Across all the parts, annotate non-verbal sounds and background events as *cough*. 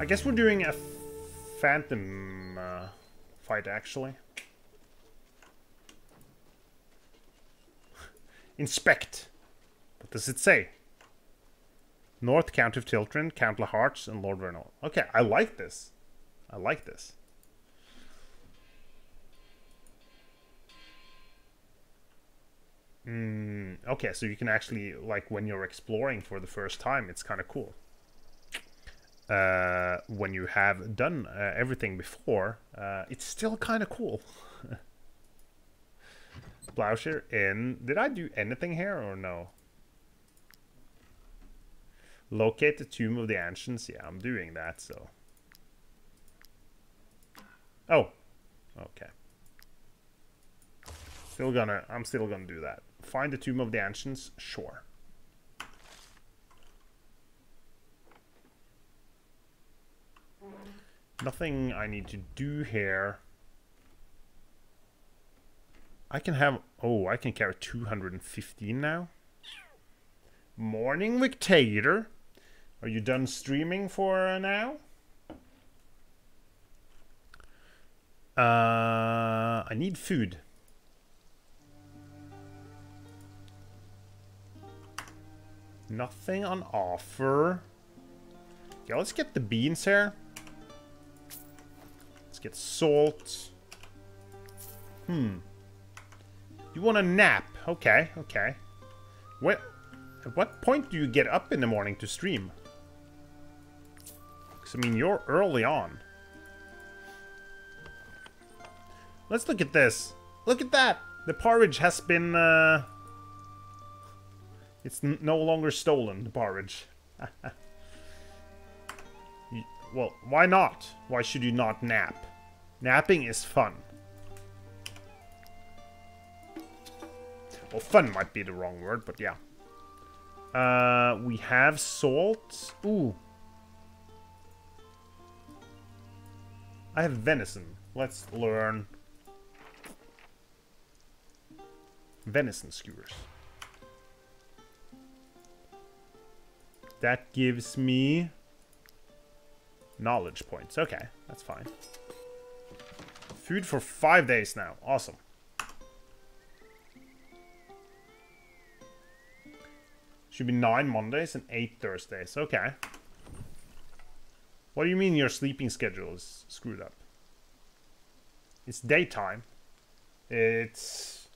I guess we're doing a phantom uh, fight, actually. *laughs* Inspect. What does it say? North, Count of Tiltren, Count of Hearts, and Lord Vernal. Okay, I like this. I like this. Mm, okay, so you can actually, like, when you're exploring for the first time, it's kind of cool. Uh, when you have done uh, everything before, uh, it's still kind of cool. *laughs* Plowshare in. Did I do anything here or no? Locate the Tomb of the Ancients. Yeah, I'm doing that, so. Oh. Okay. Still gonna, I'm still gonna do that. Find the Tomb of the Ancients? Sure. Nothing I need to do here. I can have... Oh, I can carry 215 now. Morning, Victator. Are you done streaming for uh, now? Uh, I need food. Nothing on offer. Yeah, let's get the beans here. Get salt. Hmm. You want a nap? Okay, okay. What? At what point do you get up in the morning to stream? Because, I mean, you're early on. Let's look at this. Look at that! The porridge has been, uh... It's no longer stolen, the porridge. *laughs* well, why not? Why should you not nap? Napping is fun. Well, fun might be the wrong word, but yeah. Uh, we have salt. Ooh. I have venison. Let's learn. Venison skewers. That gives me knowledge points. Okay, that's fine. Food for five days now. Awesome. Should be nine Mondays and eight Thursdays. Okay. What do you mean your sleeping schedule is screwed up? It's daytime. It's...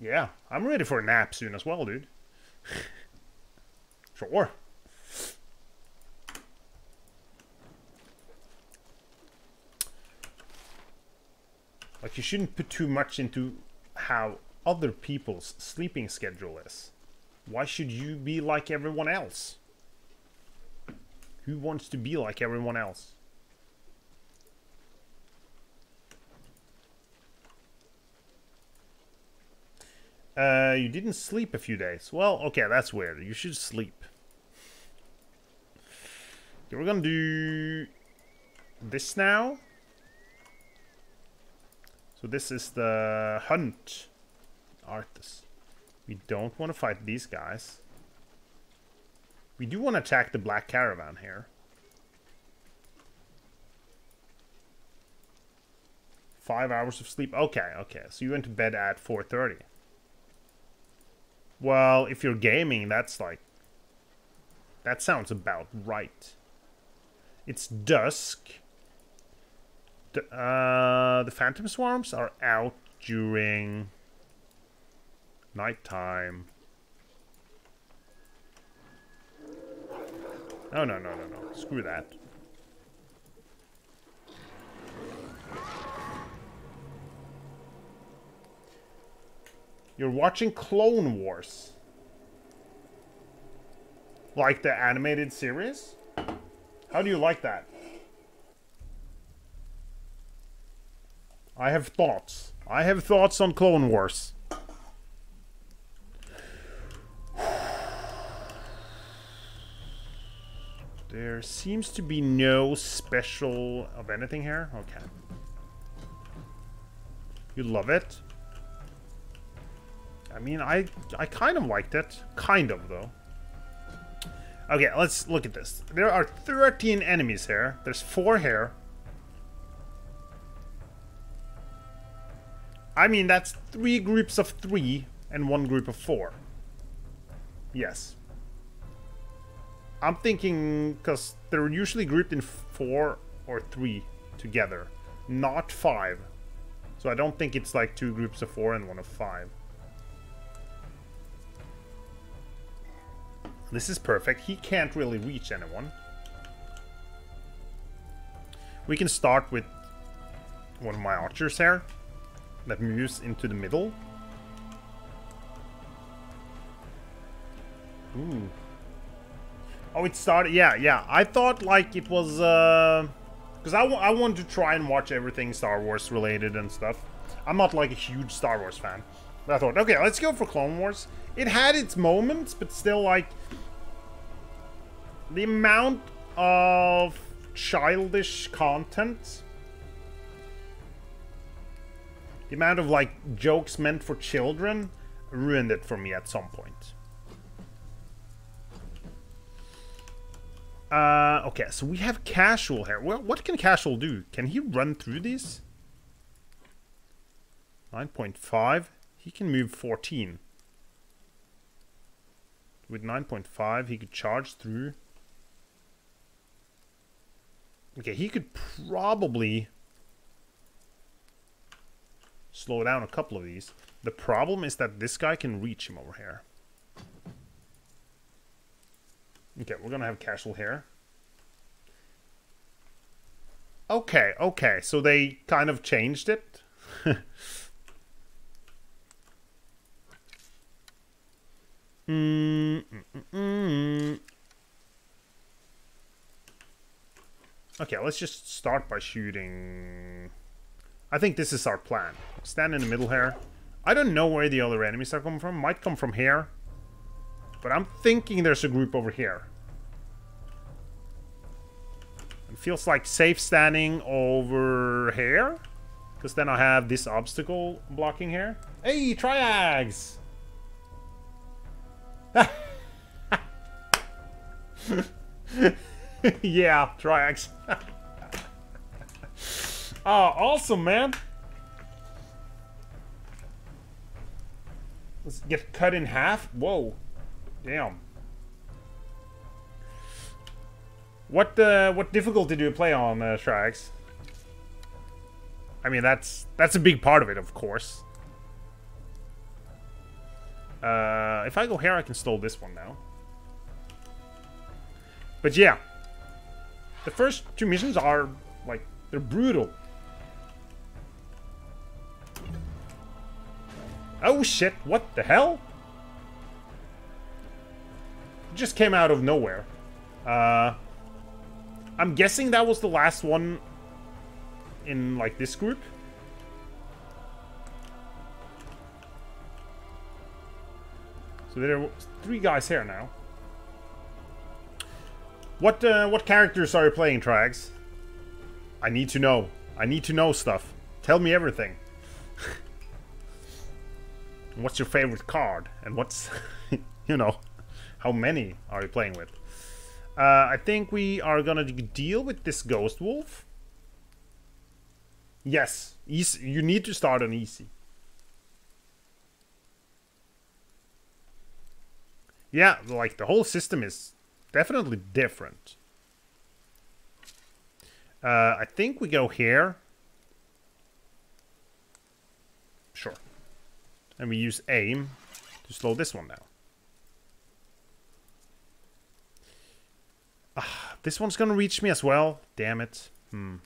Yeah, I'm ready for a nap soon as well, dude. *laughs* sure. Like, you shouldn't put too much into how other people's sleeping schedule is. Why should you be like everyone else? Who wants to be like everyone else? Uh, you didn't sleep a few days. Well, okay, that's weird. You should sleep. Okay, we're gonna do this now. So this is the hunt artist. We don't want to fight these guys. We do want to attack the black caravan here. Five hours of sleep. Okay, okay. So you went to bed at 4.30. Well, if you're gaming, that's like... That sounds about right. It's dusk. The, uh, the phantom swarms are out during nighttime. No, no, no, no, no. Screw that. You're watching Clone Wars. Like the animated series? How do you like that? I have thoughts. I have thoughts on Clone Wars. There seems to be no special of anything here. Okay. You love it? I mean, I I kind of liked it. Kind of, though. Okay, let's look at this. There are 13 enemies here. There's four here. I mean, that's three groups of three and one group of four. Yes. I'm thinking, because they're usually grouped in four or three together, not five. So I don't think it's like two groups of four and one of five. This is perfect. He can't really reach anyone. We can start with one of my archers here that moves into the middle. Ooh. Oh, it started. Yeah, yeah. I thought like it was. Uh, because I, I wanted to try and watch everything Star Wars related and stuff. I'm not like a huge Star Wars fan. But I thought, okay, let's go for Clone Wars. It had its moments, but still, like, the amount of childish content the amount of, like, jokes meant for children ruined it for me at some point. Uh, okay, so we have casual here. Well, what can casual do? Can he run through these? 9.5. He can move 14. With 9.5, he could charge through. Okay, he could probably slow down a couple of these. The problem is that this guy can reach him over here. Okay, we're gonna have casual here. Okay, okay, so they kind of changed it. *laughs* mm, mm, mm, okay, let's just start by shooting... I think this is our plan. Stand in the middle here. I don't know where the other enemies are coming from. Might come from here. But I'm thinking there's a group over here. It feels like safe standing over here. Because then I have this obstacle blocking here. Hey, Triags! *laughs* yeah, Triags. *laughs* Oh, awesome, man. Let's get cut in half. Whoa. Damn. What uh, what difficulty do you play on, uh, Shrags? I mean, that's that's a big part of it, of course. Uh, if I go here, I can stall this one now. But yeah, the first two missions are, like, they're brutal. Oh shit, what the hell? just came out of nowhere. Uh, I'm guessing that was the last one in, like, this group. So there are three guys here now. What, uh, what characters are you playing, Trags? I need to know. I need to know stuff. Tell me everything. *laughs* what's your favorite card? And what's, *laughs* you know, how many are you playing with? Uh, I think we are gonna deal with this Ghost Wolf. Yes, easy. you need to start on easy. Yeah, like the whole system is definitely different. Uh, I think we go here. Sure. And we use aim to slow this one down. Ah, this one's gonna reach me as well. Damn it. Hmm.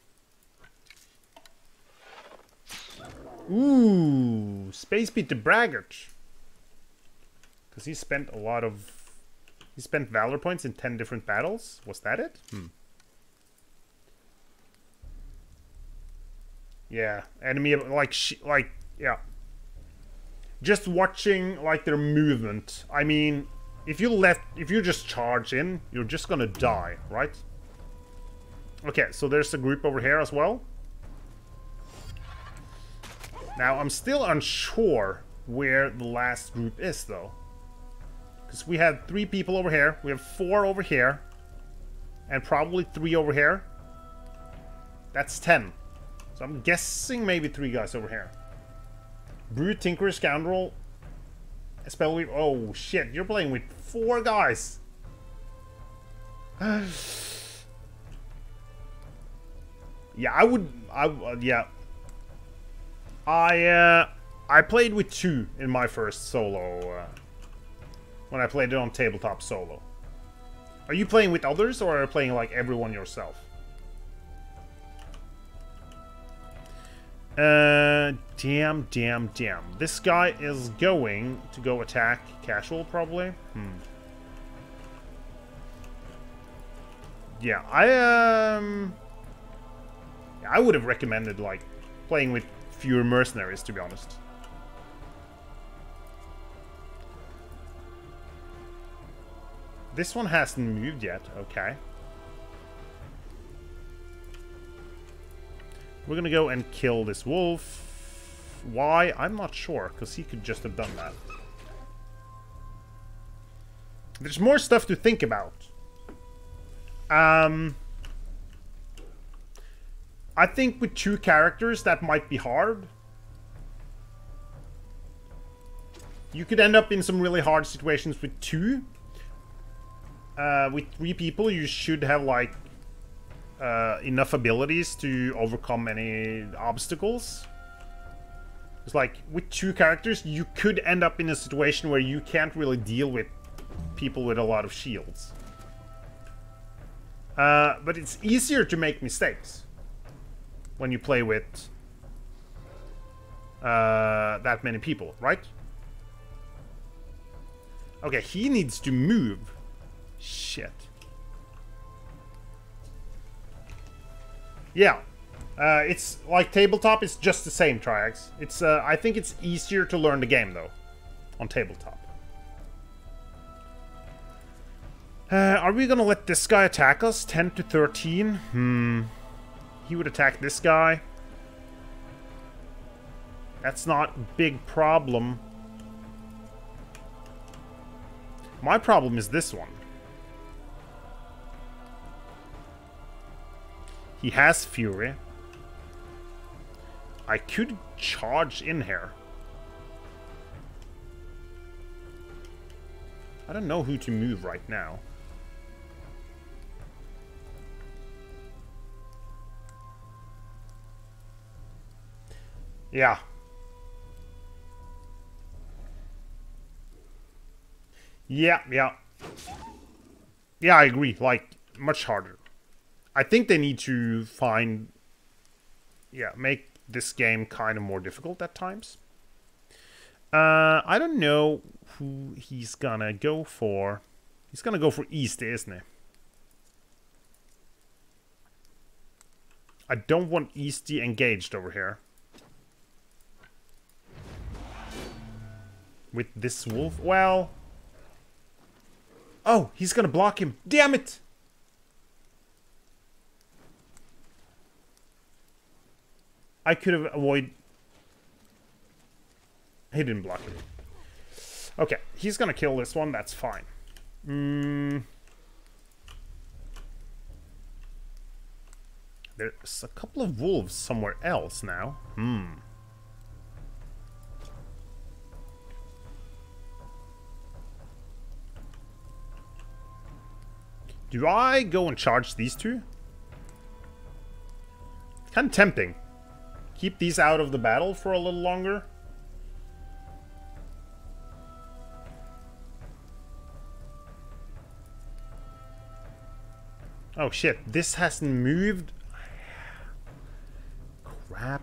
Ooh, Space Beat the Braggart. Because he spent a lot of... He spent Valor points in 10 different battles. Was that it? Hmm. Yeah, enemy, like, like, yeah just watching like their movement. I mean, if you let if you just charge in, you're just gonna die, right? Okay, so there's a group over here as well. Now, I'm still unsure where the last group is, though. Because we had three people over here. We have four over here. And probably three over here. That's ten. So I'm guessing maybe three guys over here. Brute, Tinker, Scoundrel. Spell Oh, shit. You're playing with four guys. *sighs* yeah, I would... I uh, Yeah. I, uh... I played with two in my first solo, uh, when I played it on tabletop solo. Are you playing with others, or are you playing, like, everyone yourself? Uh, damn, damn, damn. This guy is going to go attack casual, probably. Hmm. Yeah, I, um... I would have recommended, like, playing with fewer mercenaries, to be honest. This one hasn't moved yet, okay. We're gonna go and kill this wolf. Why? I'm not sure, because he could just have done that. There's more stuff to think about. Um... I think with two characters, that might be hard. You could end up in some really hard situations with two. Uh, with three people, you should have, like, uh, enough abilities to overcome any obstacles. It's like, with two characters, you could end up in a situation where you can't really deal with people with a lot of shields. Uh, but it's easier to make mistakes when you play with uh, that many people, right? Okay, he needs to move. Shit. Yeah. Uh, it's like tabletop, it's just the same, Triax. It's, uh, I think it's easier to learn the game, though, on tabletop. Uh, are we gonna let this guy attack us? 10 to 13? Hmm. He would attack this guy. That's not big problem. My problem is this one. He has Fury. I could charge in here. I don't know who to move right now. Yeah. Yeah, yeah. Yeah, I agree. Like, much harder. I think they need to find, yeah, make this game kind of more difficult at times. Uh, I don't know who he's gonna go for. He's gonna go for East, isn't he? I don't want Easty engaged over here. With this wolf? Well... Oh, he's gonna block him. Damn it! I could have avoided... He didn't block it. Okay, he's gonna kill this one, that's fine. Mm. There's a couple of wolves somewhere else now. Hmm. Do I go and charge these two? Kind of tempting keep these out of the battle for a little longer. Oh shit, this hasn't moved. Crap.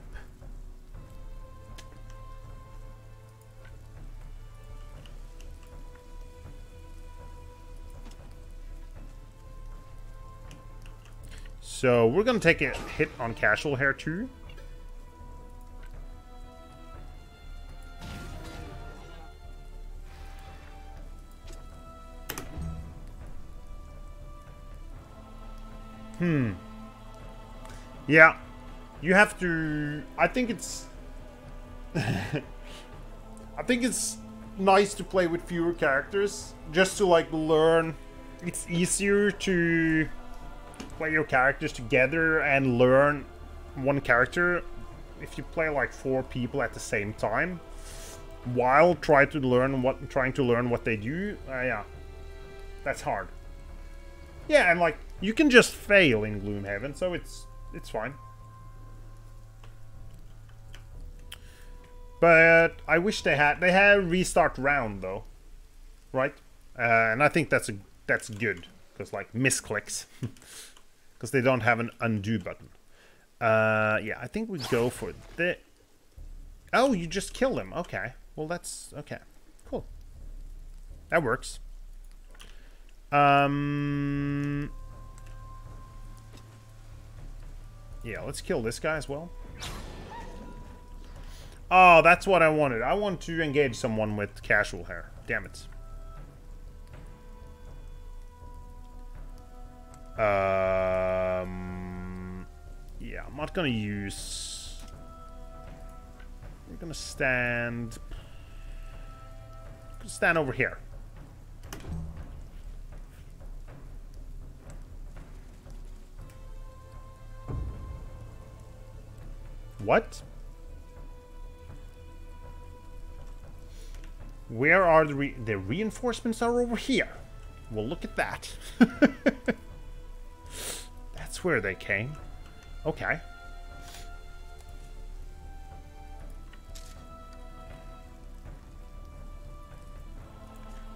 So we're gonna take a hit on casual here too. Yeah. You have to... I think it's... *laughs* I think it's... nice to play with fewer characters, just to like learn. It's easier to play your characters together and learn one character if you play like four people at the same time while try to learn what trying to learn what they do uh, yeah that's hard yeah and like you can just fail in gloomhaven so it's it's fine. But i wish they had they had restart round though. Right? Uh, and i think that's a that's good because like misclicks. *laughs* Because they don't have an undo button. Uh yeah i think we go for the oh you just kill him. Okay. Well, that's... Okay. Cool. That works. Um... Yeah, let's kill this guy as well. Oh, that's what I wanted. I want to engage someone with casual hair. Damn it. Um, yeah, I'm not gonna use... We're gonna stand stand over here. What? Where are the re the reinforcements are over here? Well, look at that. *laughs* That's where they came. Okay.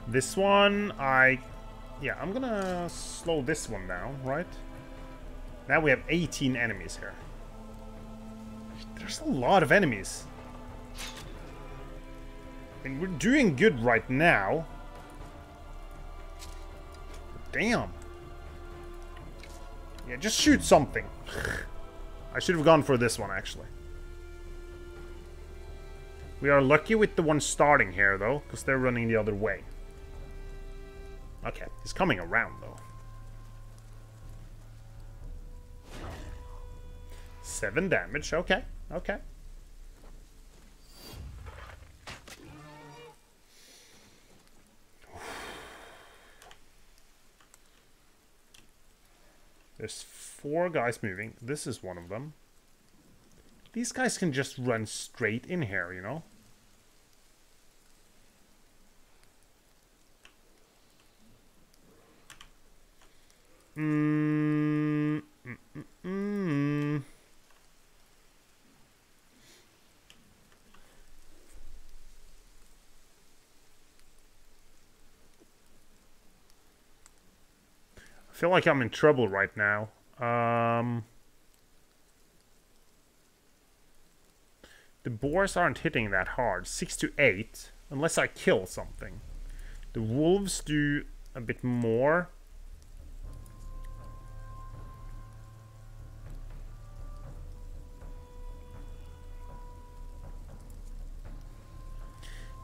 This one, I... Yeah, I'm gonna slow this one down, right? Now we have 18 enemies here. There's a lot of enemies. I mean, we're doing good right now. Damn. Yeah, just shoot something. *sighs* I should have gone for this one, actually. We are lucky with the one starting here, though, because they're running the other way. Okay, he's coming around, though. Seven damage. Okay, okay. There's four guys moving. This is one of them. These guys can just run straight in here, you know? Mm, I feel like I'm in trouble right now. Um, the boars aren't hitting that hard. 6 to 8, unless I kill something. The wolves do a bit more.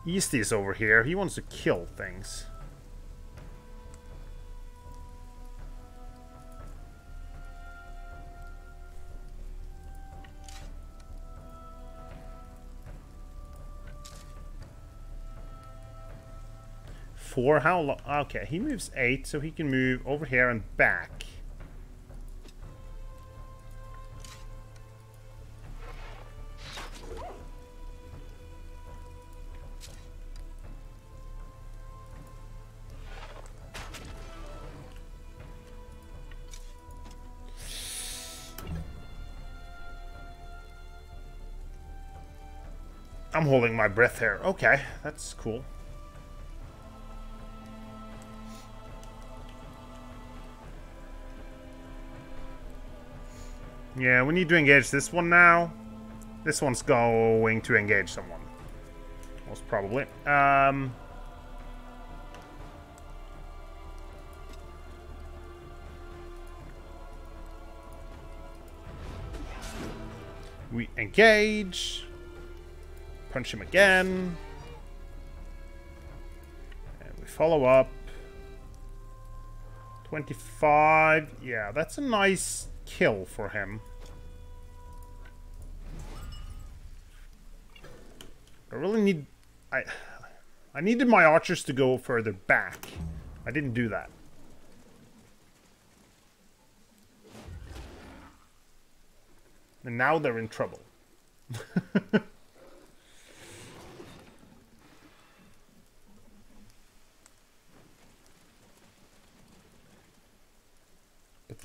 Eastie's over here. He wants to kill things. Four? How long? Okay, he moves eight, so he can move over here and back. I'm holding my breath here. Okay, that's cool. Yeah, we need to engage this one now. This one's going to engage someone. Most probably. Um... We engage. Punch him again. And we follow up. 25. Yeah, that's a nice kill for him. Really need... I... I needed my archers to go further back. I didn't do that. And now they're in trouble. *laughs* but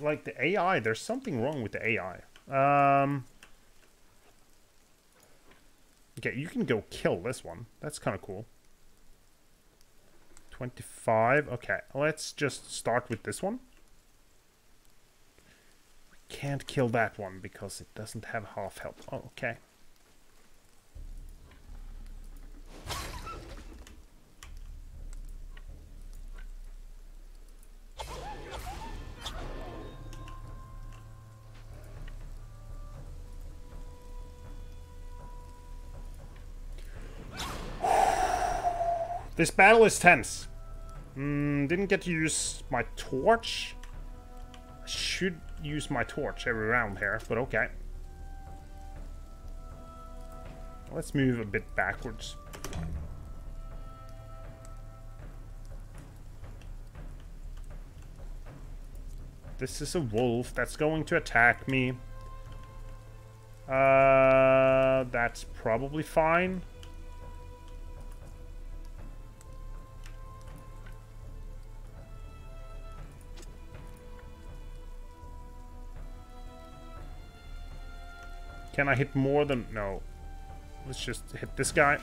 like the AI, there's something wrong with the AI. Um, okay, you can go kill this one. That's kind of cool. 25. Okay, let's just start with this one. We can't kill that one because it doesn't have half health. Oh, okay. This battle is tense. Mm, didn't get to use my torch. I should use my torch every round here, but okay. Let's move a bit backwards. This is a wolf that's going to attack me. Uh, that's probably fine. Can I hit more than... No. Let's just hit this guy.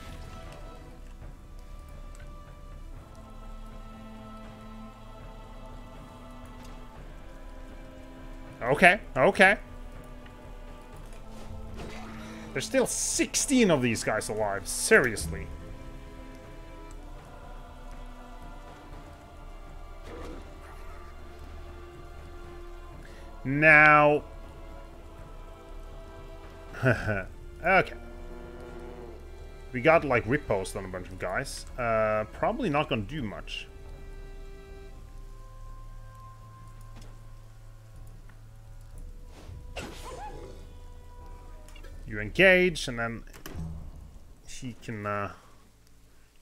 Okay, okay. There's still 16 of these guys alive. Seriously. Now, *laughs* okay. We got, like, riposte on a bunch of guys. Uh, probably not gonna do much. You engage, and then he can, uh,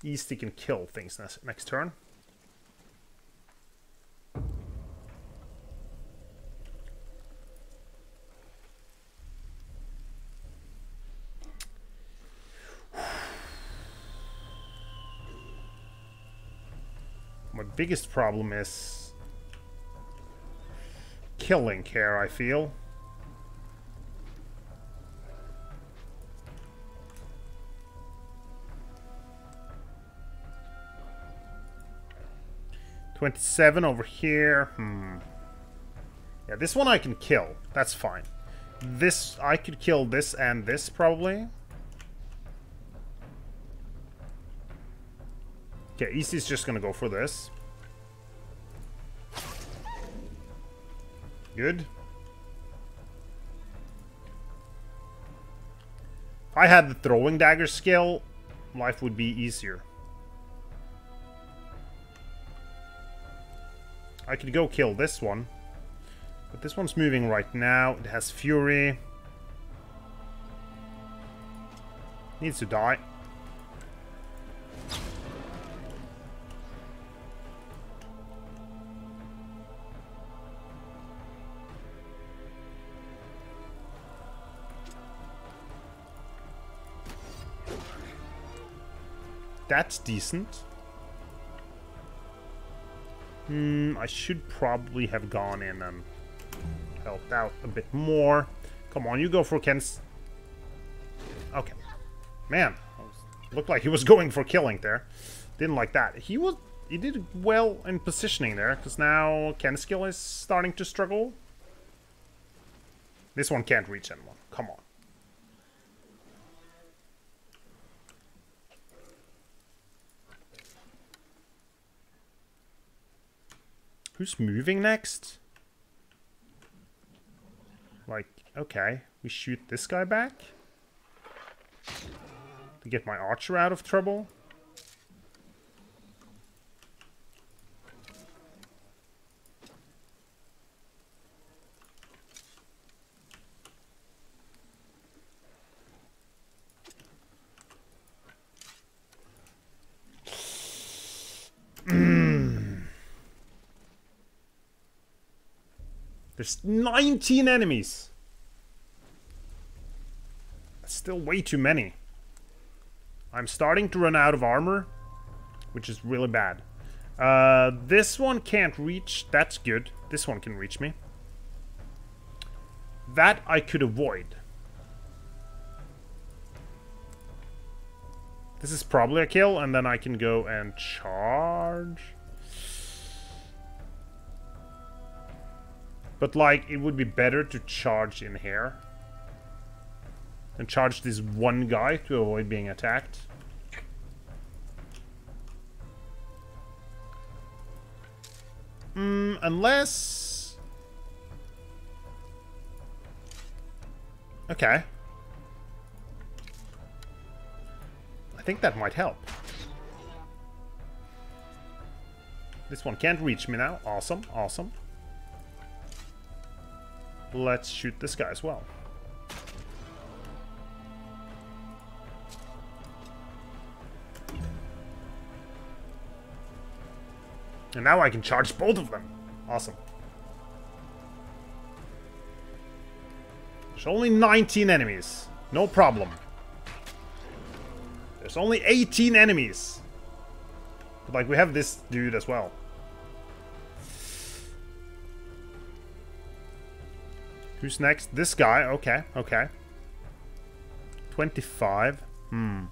Easty can kill things next, next turn. Biggest problem is killing care, I feel. Twenty-seven over here. Hmm. Yeah, this one I can kill. That's fine. This, I could kill this and this, probably. Okay, Easy's just gonna go for this. Good. If I had the throwing dagger skill, life would be easier. I could go kill this one. But this one's moving right now. It has fury. Needs to die. That's decent. Hmm, I should probably have gone in and helped out a bit more. Come on, you go for Ken's... Okay. Man, looked like he was *laughs* going for killing there. Didn't like that. He was... He did well in positioning there, because now Ken's skill is starting to struggle. This one can't reach anyone. Come on. Who's moving next? Like, okay, we shoot this guy back? To get my archer out of trouble? There's 19 enemies. That's still way too many. I'm starting to run out of armor, which is really bad. Uh, this one can't reach. That's good. This one can reach me. That I could avoid. This is probably a kill, and then I can go and charge. But, like, it would be better to charge in here. And charge this one guy to avoid being attacked. Mm, unless... Okay. I think that might help. This one can't reach me now. Awesome, awesome. Let's shoot this guy as well. And now I can charge both of them. Awesome. There's only 19 enemies. No problem. There's only 18 enemies. But like, we have this dude as well. Who's next? This guy. Okay, okay. 25. Hmm.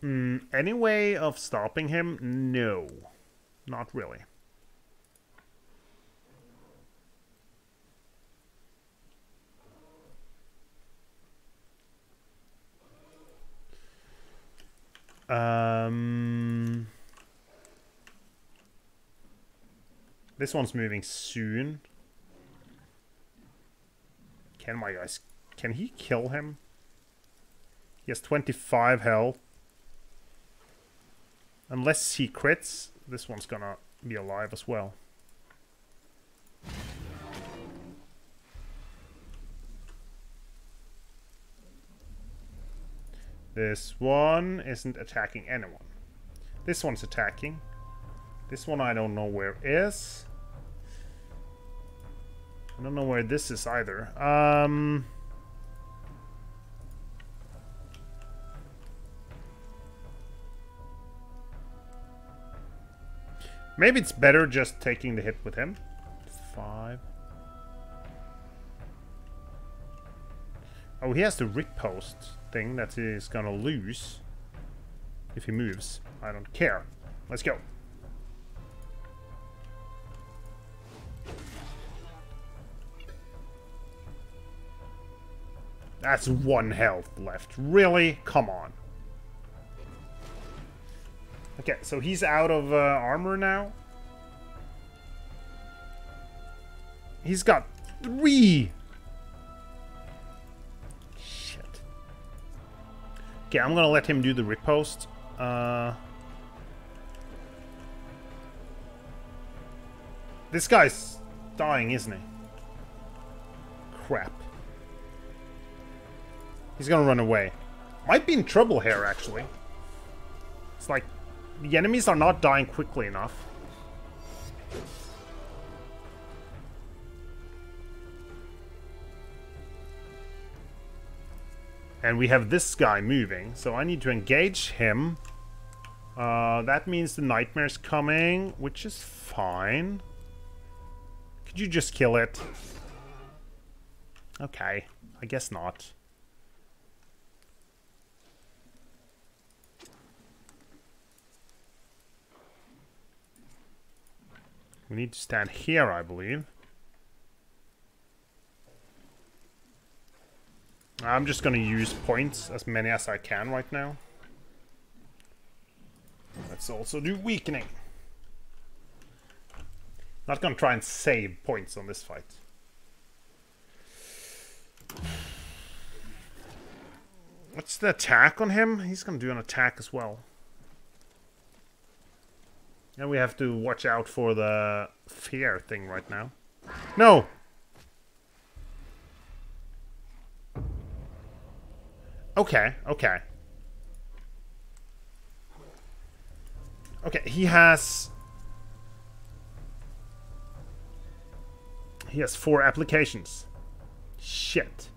Hmm, any way of stopping him? No. Not really. Um, this one's moving soon. Can my guys... Can he kill him? He has 25 health. Unless he crits, this one's gonna be alive as well. This one isn't attacking anyone. This one's attacking. This one I don't know where is. I don't know where this is either. Um... Maybe it's better just taking the hit with him. Five. Oh, he has the rip riposte thing that he's gonna lose if he moves. I don't care. Let's go. That's one health left. Really? Come on. Okay, so he's out of uh, armor now. He's got three. Okay, I'm gonna let him do the riposte. Uh, this guy's dying, isn't he? Crap. He's gonna run away. Might be in trouble here, actually. It's like the enemies are not dying quickly enough. And we have this guy moving, so I need to engage him. Uh, that means the nightmare's coming, which is fine. Could you just kill it? Okay, I guess not. We need to stand here, I believe. I'm just going to use points, as many as I can right now. Let's also do weakening. Not going to try and save points on this fight. What's the attack on him? He's going to do an attack as well. And we have to watch out for the fear thing right now. No! Okay, okay. Okay, he has... He has four applications. Shit.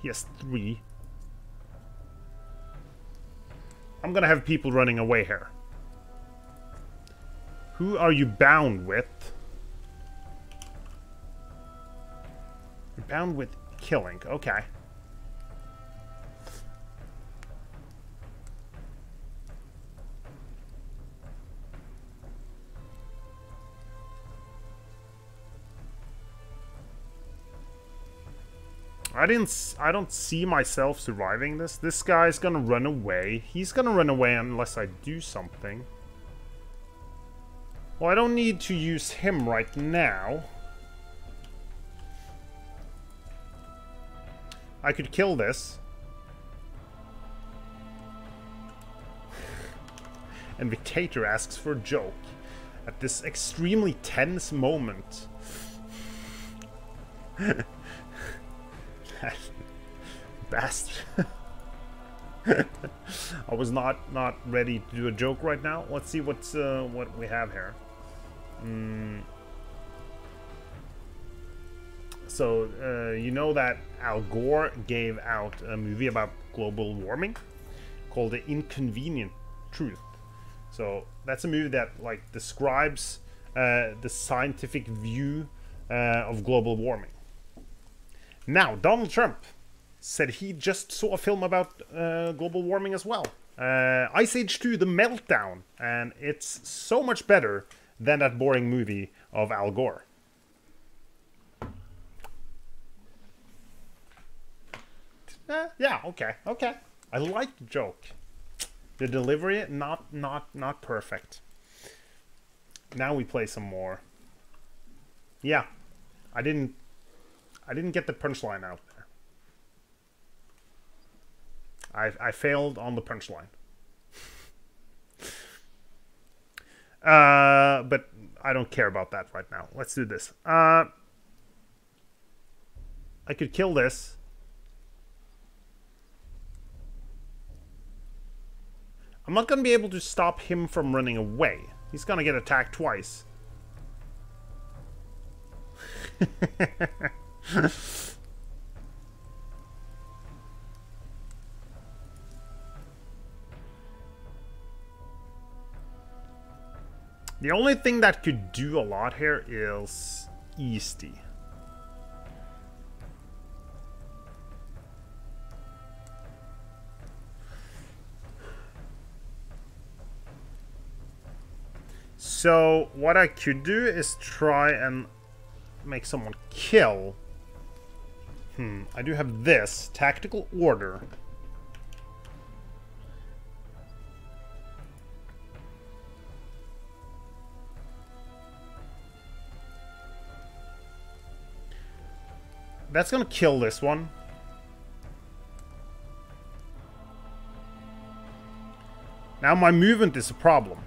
He has three. I'm gonna have people running away here. Who are you bound with? You're bound with killing. Okay. I didn't. I don't see myself surviving this. This guy's gonna run away. He's gonna run away unless I do something. Well, I don't need to use him right now. I could kill this. *sighs* and Dictator asks for a joke. At this extremely tense moment. *laughs* *laughs* Bastard. *laughs* I was not not ready to do a joke right now. Let's see what's uh, what we have here. Mm. So uh, you know that Al Gore gave out a movie about global warming called "The Inconvenient Truth." So that's a movie that like describes uh, the scientific view uh, of global warming. Now, Donald Trump said he just saw a film about uh, global warming as well. Uh, Ice Age 2 The Meltdown. And it's so much better than that boring movie of Al Gore. Eh, yeah, okay, okay. I like the joke. The delivery, not, not, not perfect. Now we play some more. Yeah, I didn't I didn't get the punchline out there. I, I failed on the punchline. *laughs* uh, but I don't care about that right now. Let's do this. Uh, I could kill this. I'm not going to be able to stop him from running away. He's going to get attacked twice. *laughs* *laughs* the only thing that could do a lot here is Easty. So what I could do is try and make someone kill Hmm, I do have this. Tactical Order. That's gonna kill this one. Now my movement is a problem.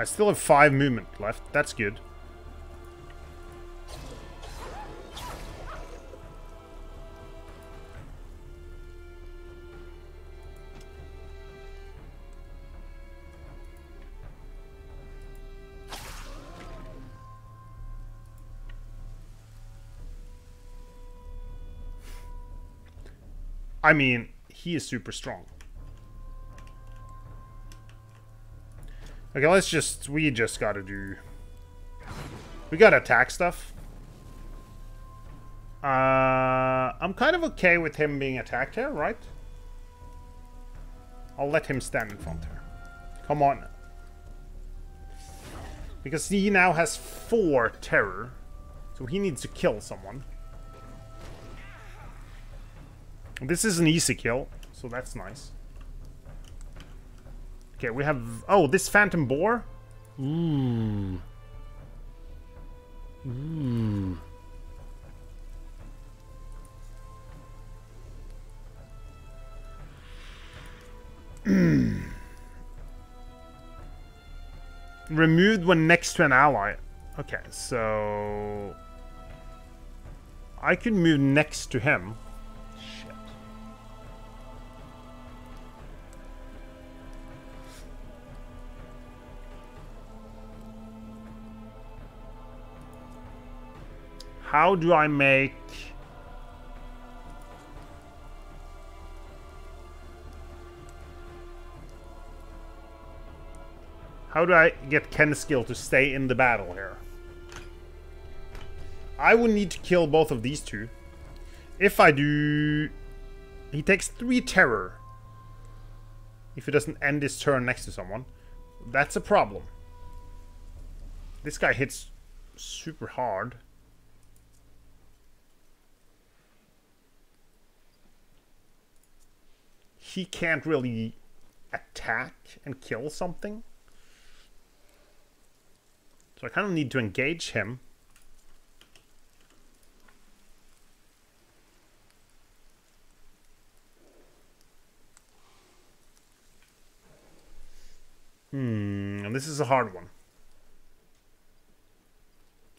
I still have five movement left. That's good. I mean, he is super strong. Okay, let's just... We just gotta do... We gotta attack stuff. Uh, I'm kind of okay with him being attacked here, right? I'll let him stand in front here. Come on. Because he now has four terror. So he needs to kill someone. This is an easy kill, so that's nice. Okay, we have... Oh, this Phantom Boar? Ooh. Ooh. Removed when next to an ally. Okay, so... I could move next to him. How do I make... How do I get Kenskill to stay in the battle here? I would need to kill both of these two. If I do... He takes three terror. If he doesn't end his turn next to someone. That's a problem. This guy hits super hard. He can't really attack and kill something. So I kind of need to engage him. Hmm, and this is a hard one.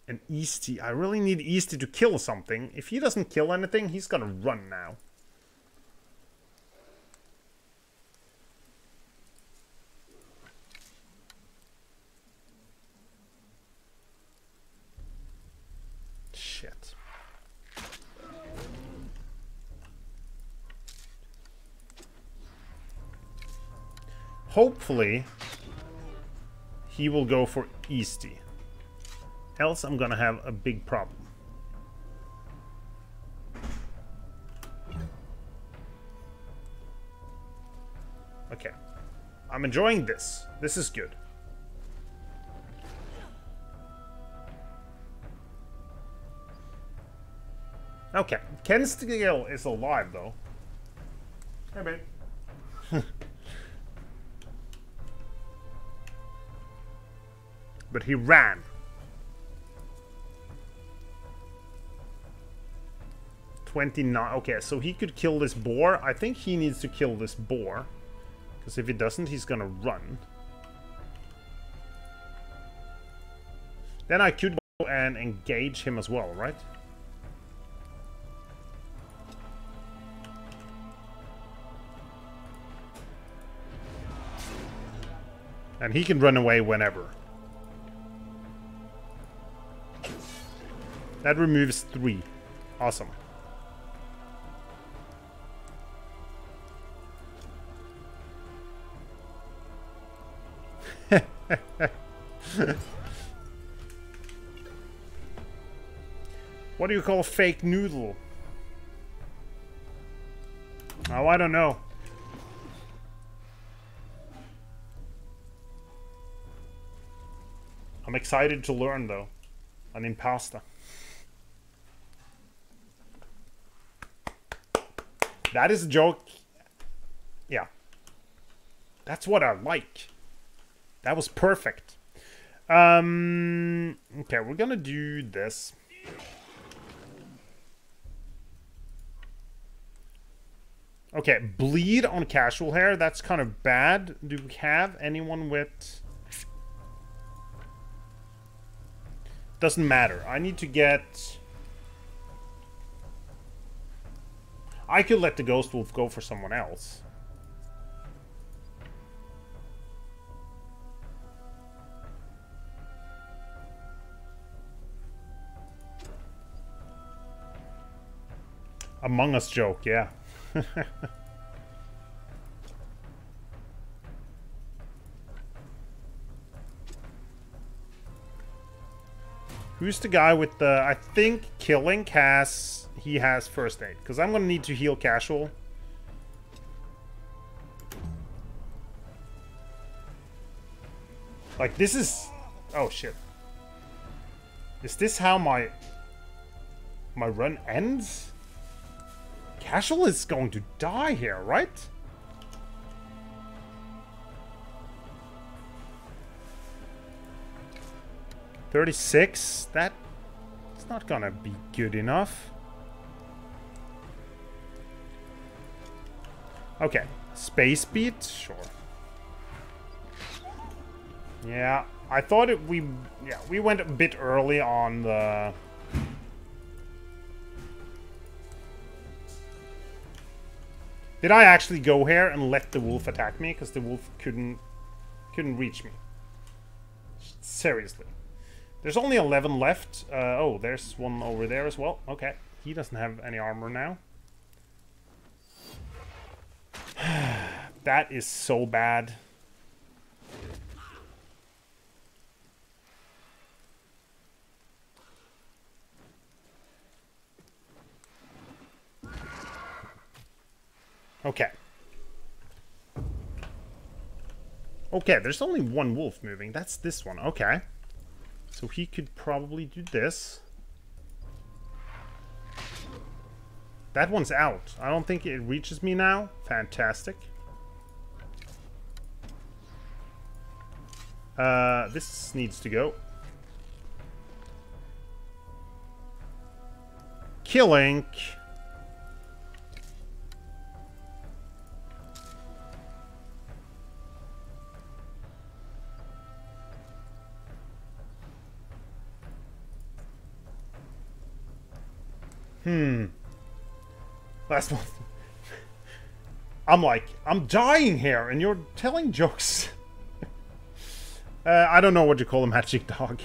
And Easty, I really need Easty to kill something. If he doesn't kill anything, he's gonna run now. Shit. Hopefully, he will go for Easty. Else I'm gonna have a big problem. Okay. I'm enjoying this. This is good. Okay. Ken Steele is alive, though. Hey, babe. But he ran. Twenty-nine. Okay, so he could kill this boar. I think he needs to kill this boar. Because if he doesn't, he's gonna run. Then I could go and engage him as well, right? And he can run away whenever. That removes three. Awesome. *laughs* what do you call fake noodle? Oh, I don't know. I'm excited to learn, though. An impasta. That is a joke. Yeah. That's what I like. That was perfect. Um, okay, we're gonna do this. Okay, bleed on casual hair. That's kind of bad. Do we have anyone with... Doesn't matter. I need to get... I could let the Ghost Wolf go for someone else. Among Us joke, yeah. *laughs* Who's the guy with the... I think Killing has... He has first aid. Because I'm going to need to heal Casual. Like, this is... Oh, shit. Is this how my... My run ends? Casual is going to die here, right? Thirty-six? That... It's not gonna be good enough. Okay. Space beat? Sure. Yeah, I thought it, we, yeah, we went a bit early on the... Did I actually go here and let the wolf attack me? Because the wolf couldn't, couldn't reach me. Seriously. There's only 11 left. Uh, oh, there's one over there as well. Okay. He doesn't have any armor now. That is so bad. Okay. Okay, there's only one wolf moving. That's this one. Okay. So he could probably do this. That one's out. I don't think it reaches me now. Fantastic. Uh, this needs to go. Killing. Hmm. Last one. *laughs* I'm like, I'm dying here, and you're telling jokes. *laughs* uh, I don't know what you call a magic dog.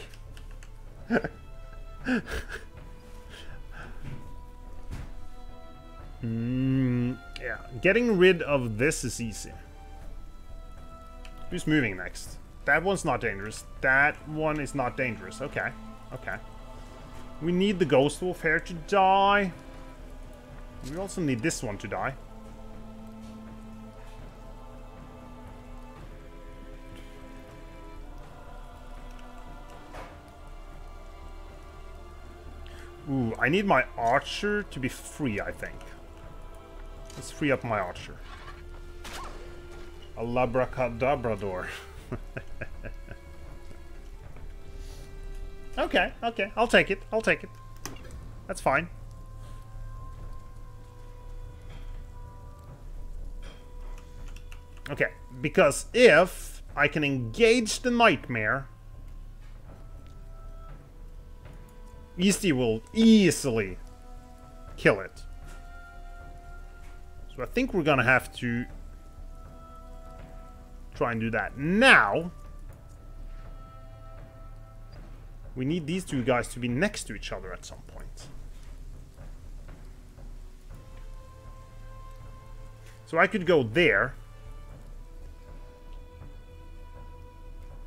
mm, yeah, getting rid of this is easy. Who's moving next? That one's not dangerous. That one is not dangerous. Okay, okay. We need the Ghost Wolf here to die. We also need this one to die. Ooh, I need my archer to be free, I think. Let's free up my archer. A labracadabrador. *laughs* Okay, okay. I'll take it. I'll take it. That's fine. Okay, because if I can engage the nightmare, Easty will easily kill it. So I think we're gonna have to try and do that now. We need these two guys to be next to each other at some point. So I could go there.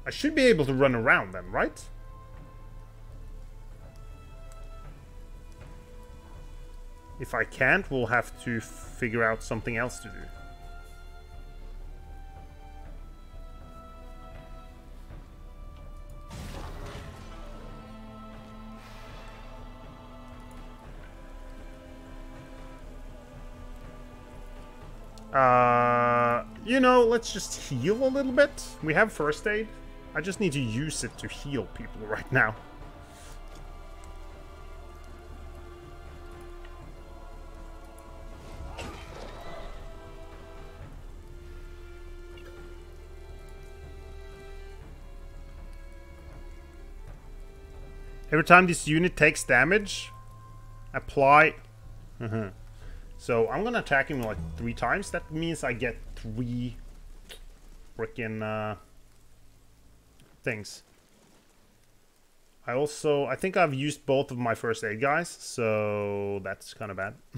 I should be able to run around them, right? If I can't, we'll have to figure out something else to do. Uh, you know, let's just heal a little bit. We have first aid. I just need to use it to heal people *laughs* right now. Every time this unit takes damage, apply... Uh-huh. So I'm gonna attack him like three times. That means I get three freaking uh, things. I also, I think I've used both of my first aid guys, so that's kind of bad. *laughs*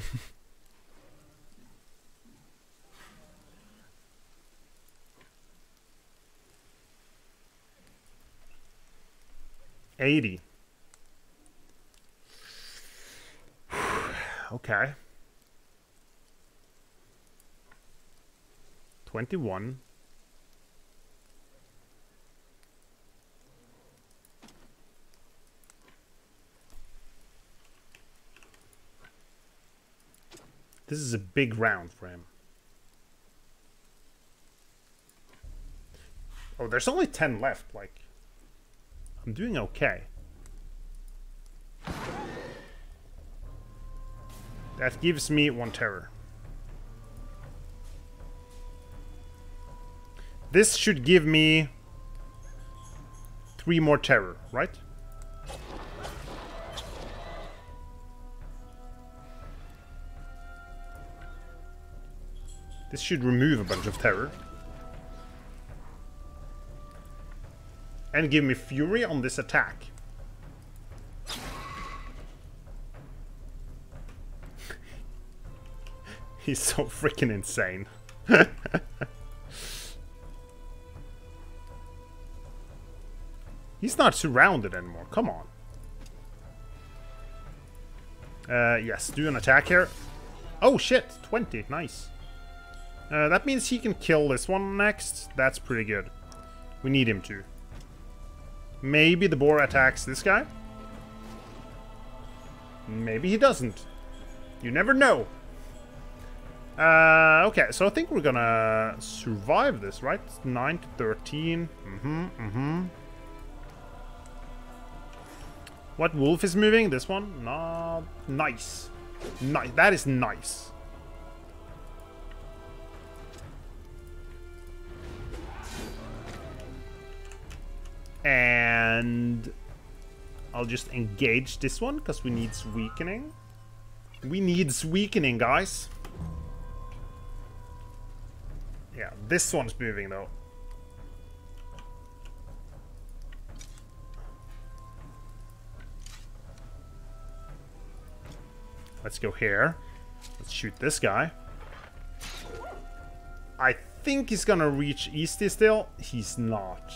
Eighty. Okay. 21. This is a big round for him. Oh, there's only 10 left, like... I'm doing okay. That gives me one terror. This should give me Three more terror, right? This should remove a bunch of terror. And give me fury on this attack. *laughs* He's so freaking insane. *laughs* He's not surrounded anymore. Come on. Uh, yes, do an attack here. Oh shit, 20, nice. Uh, that means he can kill this one next. That's pretty good. We need him to. Maybe the boar attacks this guy. Maybe he doesn't. You never know. Uh, okay, so I think we're gonna survive this, right? 9 to 13. Mm-hmm, mm-hmm. What wolf is moving? This one? Nah, nice. Nice. That is nice. And I'll just engage this one because we need weakening. We need weakening, guys. Yeah, this one's moving though. Let's go here. Let's shoot this guy. I think he's gonna reach Easty still. He's not.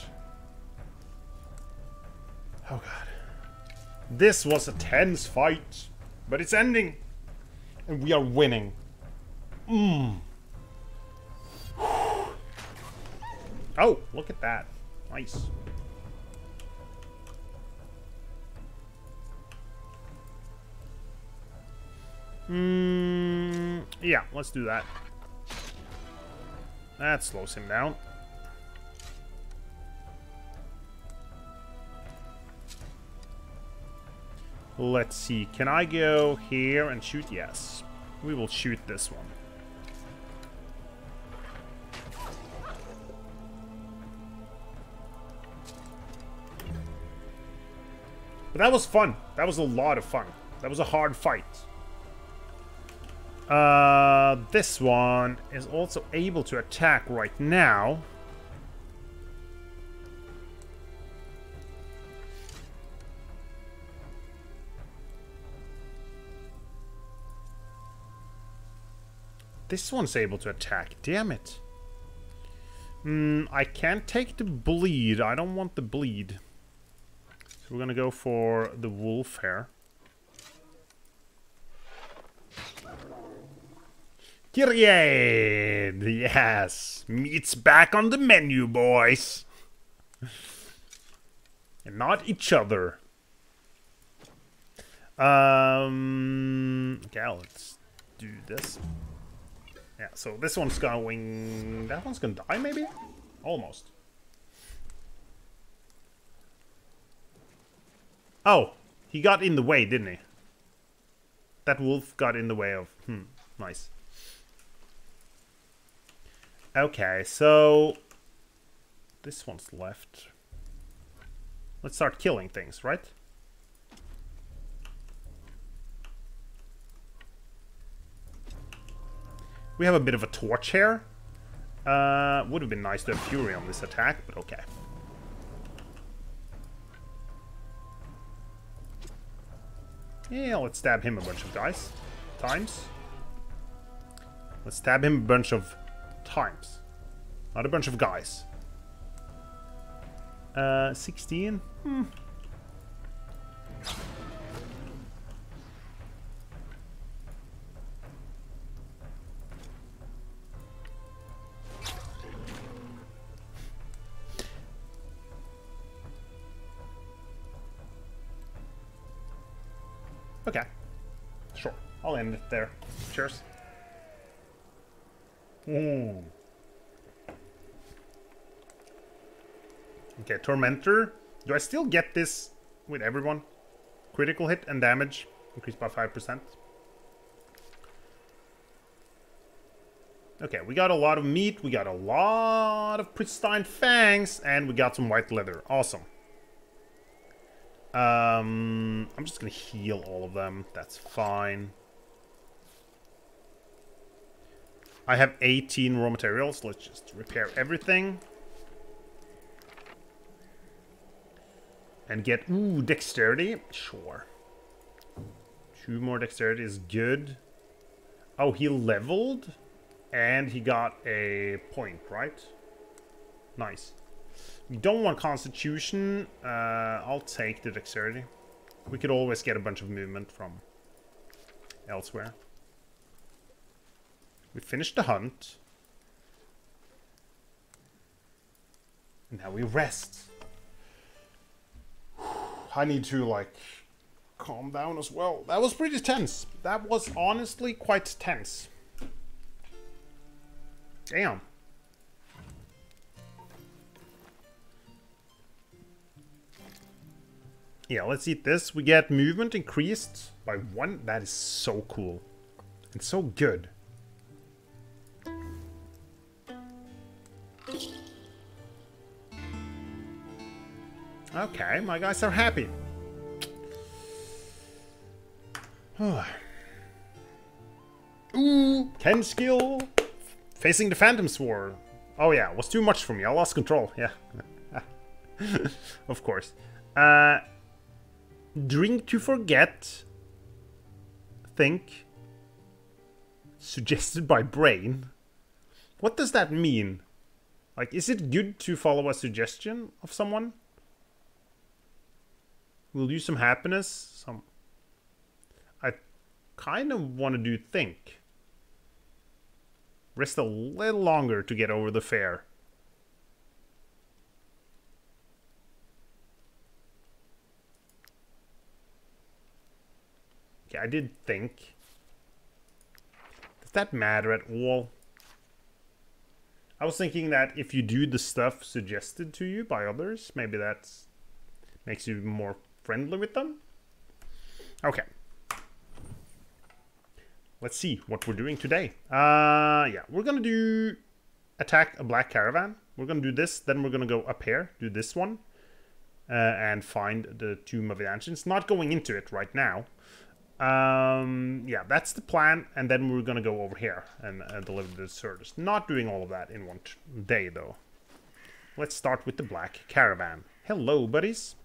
Oh god. This was a tense fight. But it's ending. And we are winning. Mmm. Oh, look at that. Nice. Hmm. Yeah, let's do that. That slows him down. Let's see. Can I go here and shoot? Yes. We will shoot this one. But that was fun. That was a lot of fun. That was a hard fight. Uh, this one is also able to attack right now. This one's able to attack. Damn it. Hmm, I can't take the bleed. I don't want the bleed. So we're gonna go for the wolf here. Kyriade! Yes! Meat's back on the menu, boys! and not each other. Um, okay, let's do this. Yeah, so this one's going... That one's gonna die, maybe? Almost. Oh, he got in the way, didn't he? That wolf got in the way of... Hmm, nice. Okay, so... This one's left. Let's start killing things, right? We have a bit of a torch here. Uh, would have been nice to have Fury on this attack, but okay. Yeah, let's stab him a bunch of guys. Times. Let's stab him a bunch of times. Not a bunch of guys. Uh, 16? Hmm. I'll end it there. Cheers. Ooh. Okay, Tormentor. Do I still get this with everyone? Critical hit and damage increased by 5%. Okay, we got a lot of meat, we got a lot of pristine fangs, and we got some white leather. Awesome. Um, I'm just gonna heal all of them. That's fine. I have 18 raw materials. Let's just repair everything. And get, ooh, dexterity. Sure. Two more dexterity is good. Oh, he leveled and he got a point, right? Nice. We don't want constitution. Uh, I'll take the dexterity. We could always get a bunch of movement from elsewhere. We finished the hunt. And now we rest. *sighs* I need to, like, calm down as well. That was pretty tense. That was honestly quite tense. Damn. Yeah, let's eat this. We get movement increased by one. That is so cool. And so good. Okay, my guys are happy. *sighs* Ooh, 10 skill. Facing the Phantom Sword. Oh yeah, was too much for me. I lost control. Yeah. *laughs* of course. Uh, drink to forget. Think. Suggested by brain. What does that mean? Like, is it good to follow a suggestion of someone? Will you some happiness? Some. I kind of want to do think. Rest a little longer to get over the fair. Okay, I did think. Does that matter at all? I was thinking that if you do the stuff suggested to you by others, maybe that makes you more friendly with them. Okay. Let's see what we're doing today. Uh, yeah, we're gonna do attack a black caravan. We're gonna do this, then we're gonna go up here, do this one, uh, and find the Tomb of the Ancients. Not going into it right now. Um, yeah, that's the plan, and then we're gonna go over here and uh, deliver the service. Not doing all of that in one day, though. Let's start with the black caravan. Hello, buddies.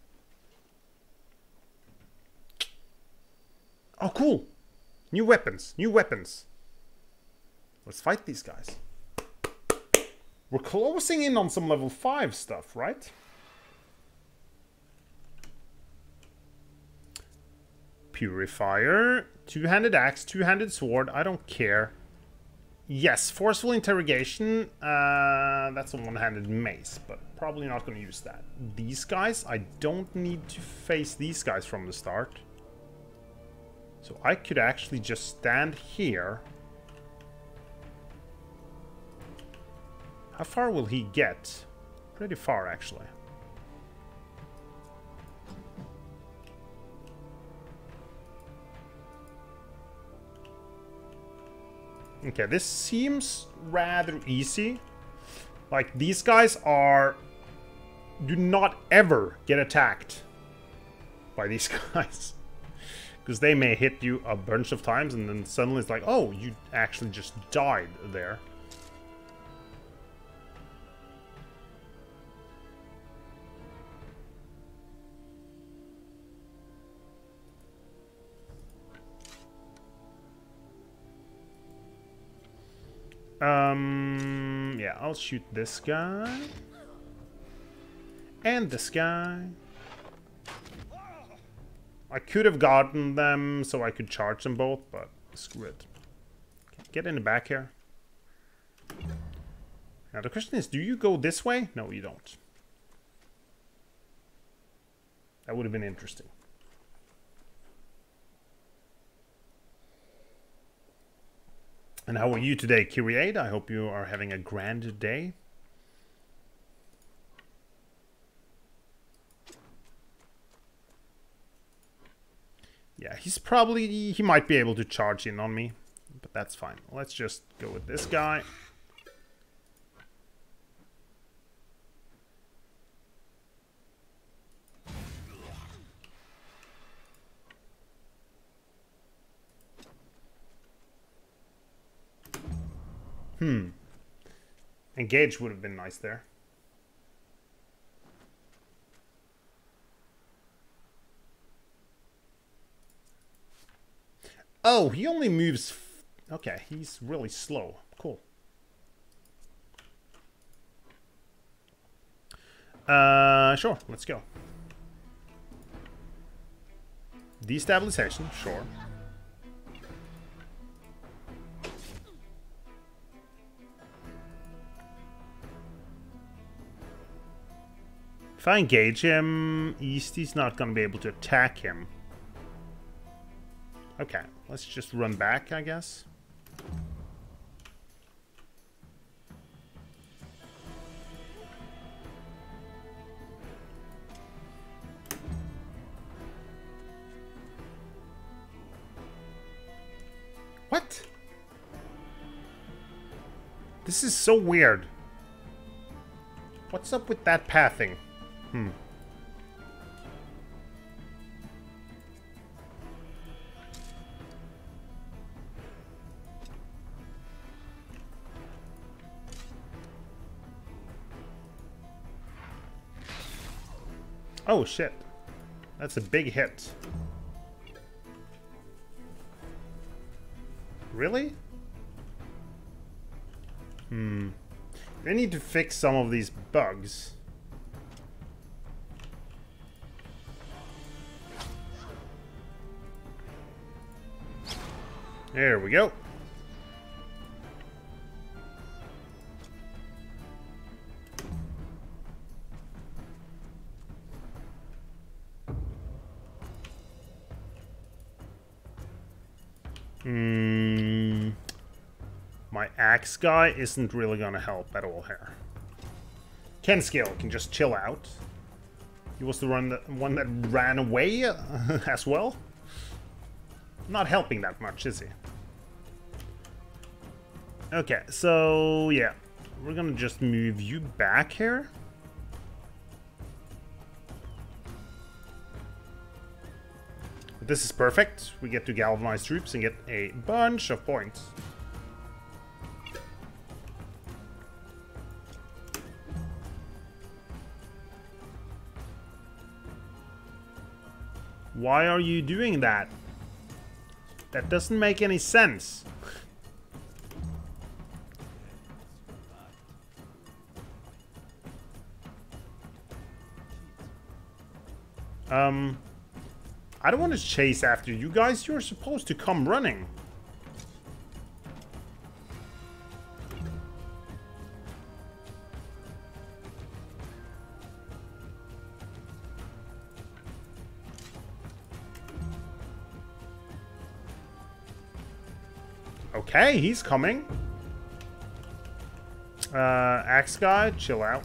Oh, cool. New weapons. New weapons. Let's fight these guys. We're closing in on some level 5 stuff, right? Purifier. Two-handed axe, two-handed sword. I don't care. Yes, forceful interrogation. Uh, that's a one-handed mace, but probably not going to use that. These guys, I don't need to face these guys from the start. So I could actually just stand here. How far will he get? Pretty far, actually. Okay, this seems rather easy. Like, these guys are... Do not ever get attacked by these *laughs* guys. Because they may hit you a bunch of times and then suddenly it's like, oh, you actually just died there. Um, yeah, I'll shoot this guy. And this guy. I could have gotten them so I could charge them both, but screw it. Get in the back here. Now the question is, do you go this way? No, you don't. That would have been interesting. And how are you today, Kyriade? I hope you are having a grand day. he's probably... He might be able to charge in on me. But that's fine. Let's just go with this guy. Hmm. Engage would have been nice there. Oh, he only moves... okay, he's really slow. Cool. Uh, sure, let's go. Destabilization, sure. If I engage him, Eastie's not going to be able to attack him. Okay, let's just run back, I guess. What? This is so weird. What's up with that pathing? Hmm. Oh shit. That's a big hit. Really? Hmm. I need to fix some of these bugs. There we go. Axe guy isn't really gonna help at all here. Ken Skill can just chill out. He was the one that, one that ran away uh, *laughs* as well. Not helping that much, is he? Okay, so yeah. We're gonna just move you back here. This is perfect. We get to galvanize troops and get a bunch of points. Why are you doing that? That doesn't make any sense. Um, I don't want to chase after you guys. You're supposed to come running. Okay, he's coming. Uh, Axe Guy, chill out.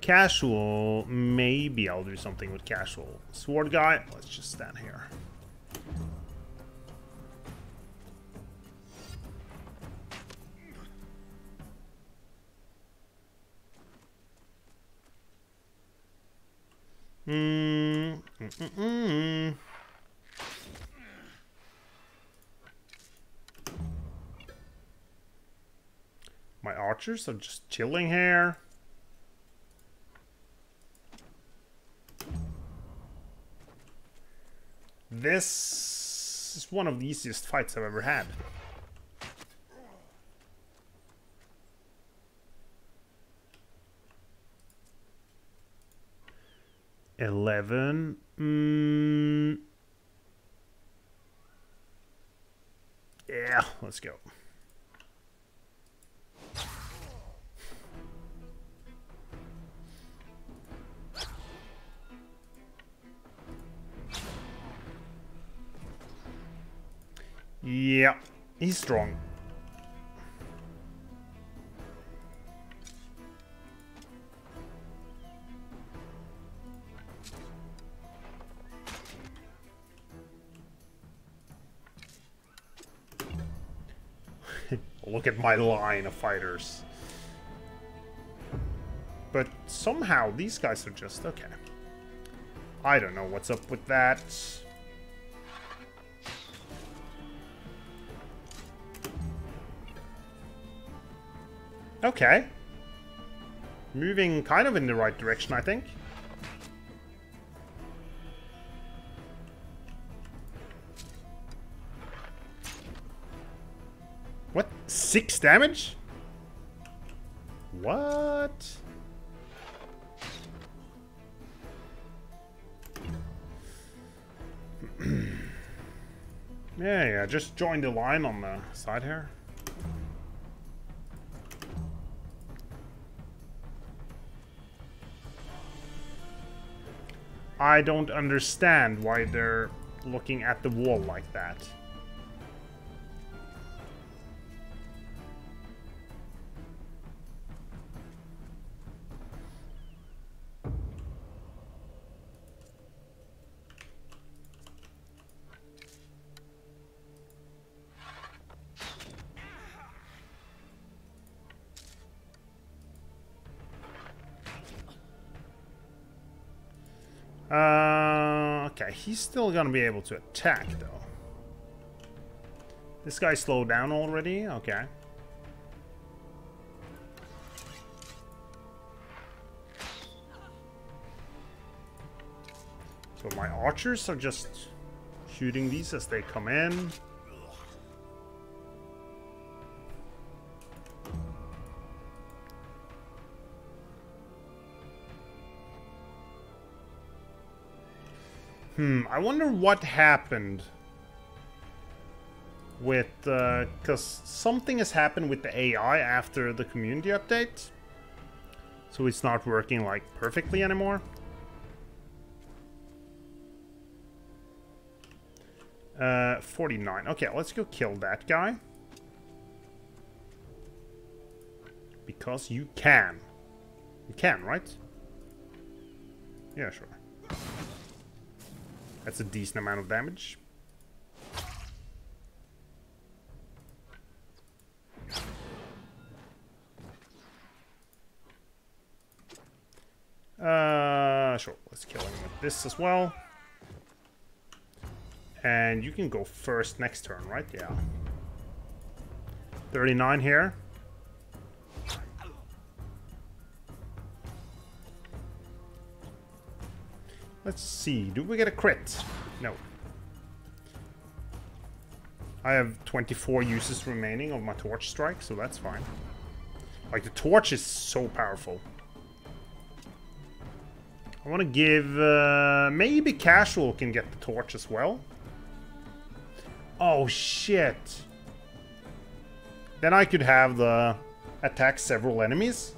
Casual, maybe I'll do something with casual. Sword Guy, let's just stand here. Mm, mm. My archers are just chilling here. This is one of the easiest fights I've ever had. Eleven. Mm. Yeah, let's go. Yeah, he's strong. Look at my line of fighters. But somehow these guys are just okay. I don't know what's up with that. Okay. Moving kind of in the right direction, I think. Six damage? What? *clears throat* yeah, yeah, just join the line on the side here. I don't understand why they're looking at the wall like that. He's still gonna be able to attack, though. This guy slowed down already? Okay. So my archers are just shooting these as they come in. Hmm, I wonder what happened with, uh, because uh, something has happened with the AI after the community update. So it's not working, like, perfectly anymore. Uh, 49. Okay, let's go kill that guy. Because you can. You can, right? Yeah, sure. That's a decent amount of damage. Uh, sure. Let's kill him with this as well. And you can go first next turn, right? Yeah. 39 here. Let's see. Do we get a crit? No. I have 24 uses remaining of my torch strike, so that's fine. Like, the torch is so powerful. I want to give... Uh, maybe Casual can get the torch as well. Oh, shit. Then I could have the... Attack several enemies.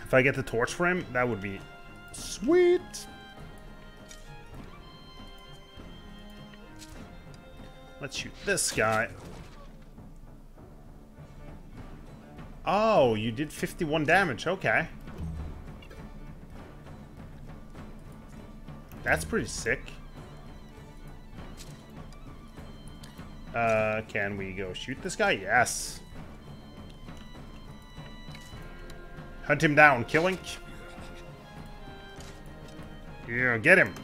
If I get the torch for him, that would be Sweet! Let's shoot this guy. Oh, you did 51 damage. Okay. That's pretty sick. Uh, can we go shoot this guy? Yes. Hunt him down, Killing. Yeah, get him.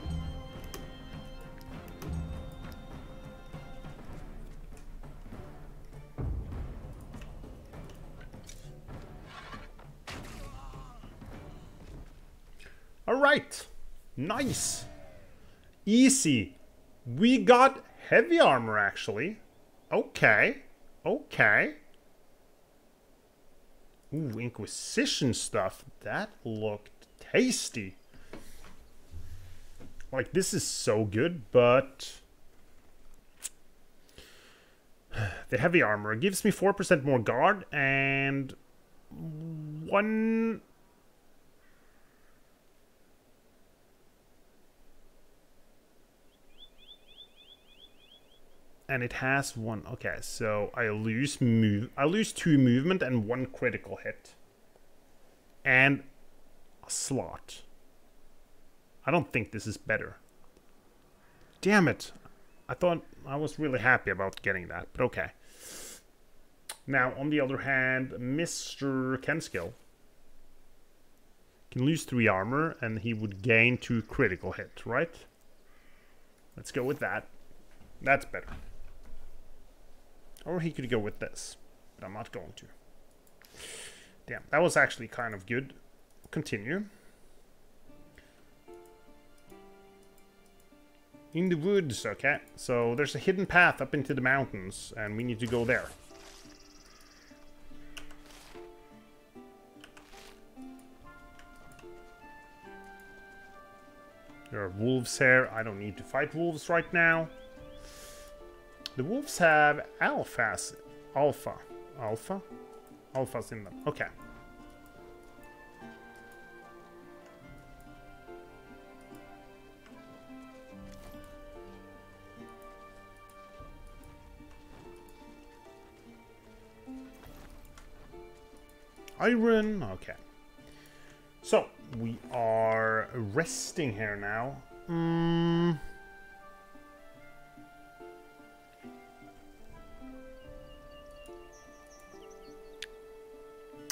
All right. Nice. Easy. We got heavy armor, actually. Okay. Okay. Ooh, Inquisition stuff. That looked tasty. Like, this is so good, but... *sighs* The heavy armor gives me 4% more guard and... One... And it has one... Okay, so I lose move... I lose two movement and one critical hit. And a slot. I don't think this is better. Damn it. I thought I was really happy about getting that, but okay. Now, on the other hand, Mr. Kenskill can lose 3 armor and he would gain 2 critical hit, right? Let's go with that. That's better. Or he could go with this, but I'm not going to. Damn, that was actually kind of good. Continue. In the woods, okay. So there's a hidden path up into the mountains, and we need to go there. There are wolves here. I don't need to fight wolves right now. The wolves have alphas. Alpha. Alpha? Alphas in them. Okay. Iron. Okay. So, we are resting here now. Mm.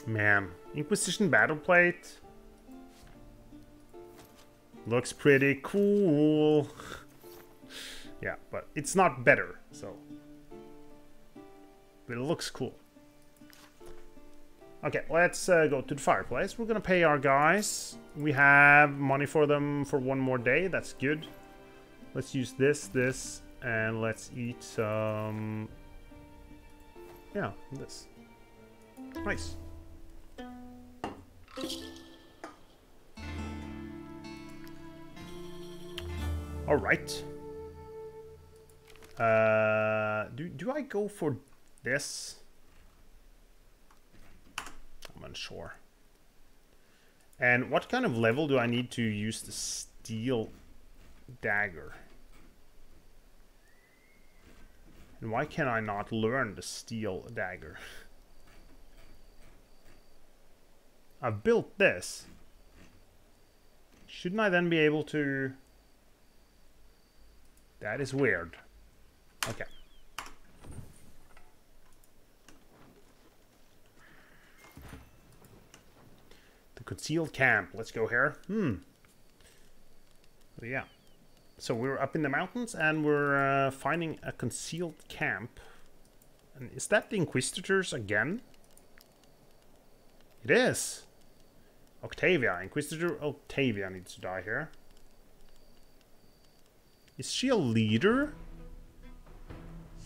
Man, Inquisition battle plate looks pretty cool. *laughs* yeah, but it's not better, so but it looks cool. Okay, let's uh, go to the fireplace. We're gonna pay our guys. We have money for them for one more day. That's good. Let's use this, this, and let's eat some... Yeah, this. Nice. All right. Uh, do do I go for this? Unsure. And what kind of level do I need to use the steel dagger? And why can I not learn the steel dagger? *laughs* I've built this. Shouldn't I then be able to... That is weird. Okay. Concealed camp. Let's go here. Hmm. yeah. So we're up in the mountains and we're uh, finding a concealed camp. And is that the Inquisitors again? It is. Octavia. Inquisitor Octavia needs to die here. Is she a leader?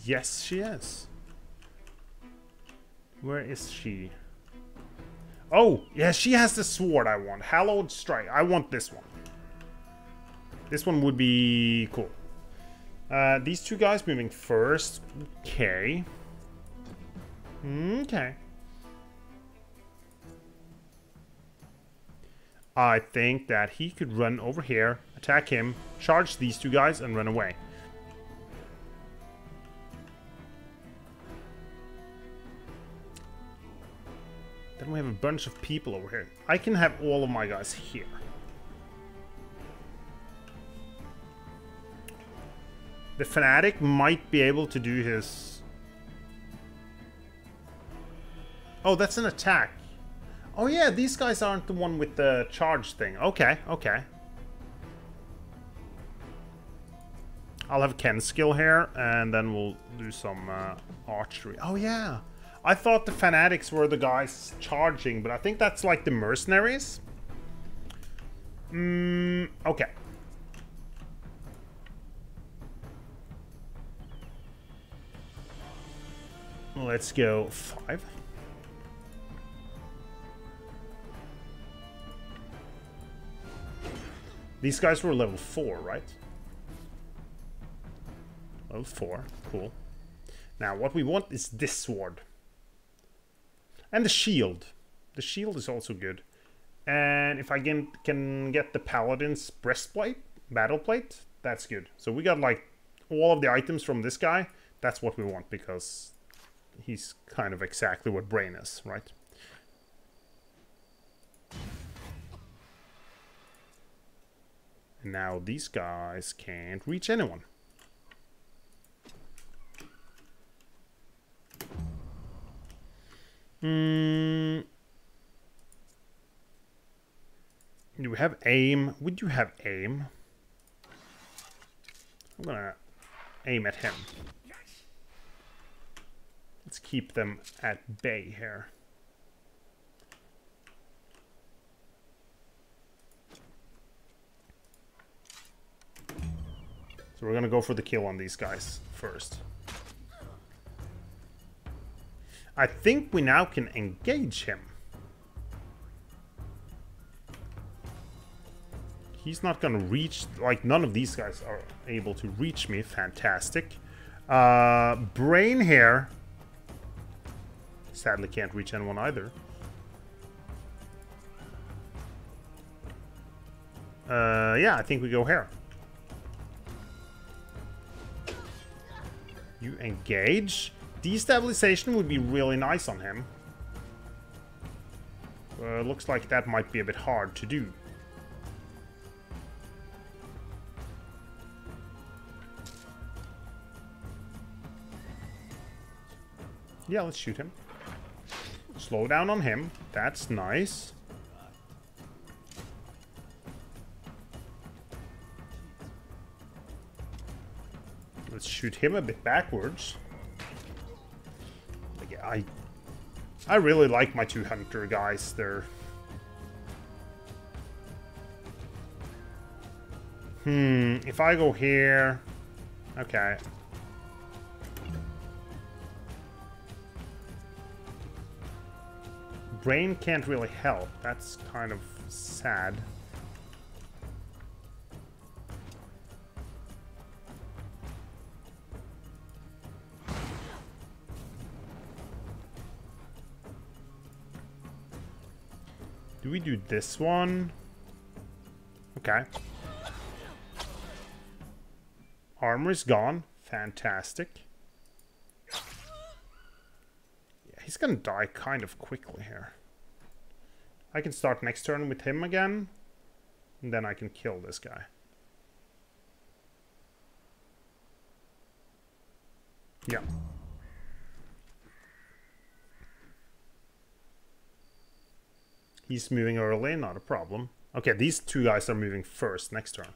Yes, she is. Where is she? Oh, yeah, she has the sword I want. Hallowed Strike. I want this one. This one would be cool. Uh, these two guys moving first. Okay. Okay. I think that he could run over here, attack him, charge these two guys, and run away. Then we have a bunch of people over here. I can have all of my guys here. The Fanatic might be able to do his... Oh, that's an attack. Oh yeah, these guys aren't the one with the charge thing. Okay, okay. I'll have Ken skill here, and then we'll do some uh, archery. Oh yeah, I thought the fanatics were the guys charging, but I think that's like the mercenaries. Hmm, okay. Let's go five. These guys were level 4, right? Level 4. Cool. Now, what we want is this sword. And the shield. The shield is also good. And if I can, can get the paladin's breastplate, battle plate, that's good. So we got like all of the items from this guy. That's what we want because he's kind of exactly what Brain is, right? And now these guys can't reach anyone. Mm. we have aim. Would you have aim? I'm gonna aim at him. Let's keep them at bay here. So we're gonna go for the kill on these guys first. I think we now can engage him. He's not gonna reach, like none of these guys are able to reach me. Fantastic. Uh, brain hair. Sadly can't reach anyone either. Uh, yeah, I think we go here. You engage. Destabilization would be really nice on him. Uh, looks like that might be a bit hard to do. Yeah, let's shoot him. Slow down on him. That's nice. Let's shoot him a bit backwards. I, I really like my two hunter guys. They're... Hmm, if I go here... Okay. Brain can't really help. That's kind of sad. We do this one? Okay. Armor is gone. Fantastic. Yeah, he's gonna die kind of quickly here. I can start next turn with him again. And then I can kill this guy. Yeah. He's moving early, not a problem. Okay, these two guys are moving first next turn.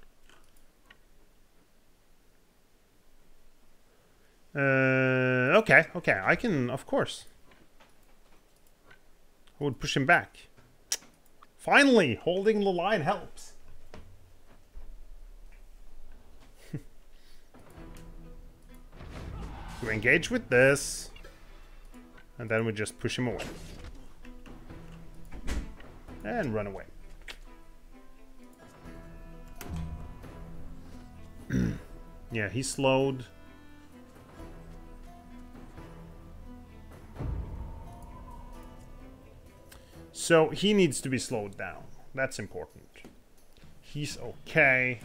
Uh, okay, okay, I can, of course. I would push him back. Finally, holding the line helps. *laughs* we engage with this. And then we just push him away. And run away. *clears throat* yeah, he slowed. So he needs to be slowed down. That's important. He's okay.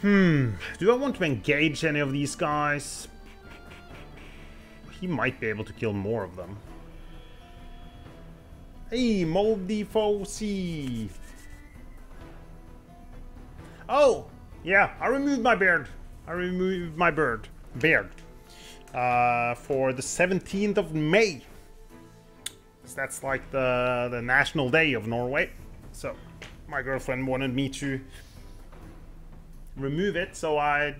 Hmm, do I want to engage any of these guys? He might be able to kill more of them. Hey, Moldy Fossey! Oh! Yeah, I removed my beard. I removed my bird. Beard. Uh, for the 17th of May. So that's like the, the national day of Norway. So, my girlfriend wanted me to remove it, so I...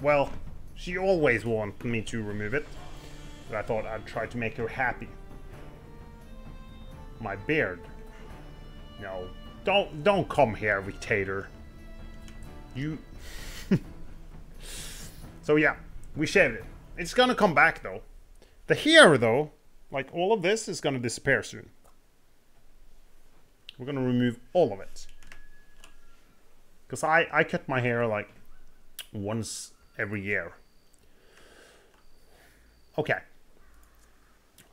Well, she always wanted me to remove it. But I thought I'd try to make her happy. My beard. No. Don't don't come here, Dictator. You... *laughs* so yeah, we shaved it. It's gonna come back, though. The hair, though, like all of this, is gonna disappear soon. We're gonna remove all of it. Because I, I cut my hair like once every year. Okay.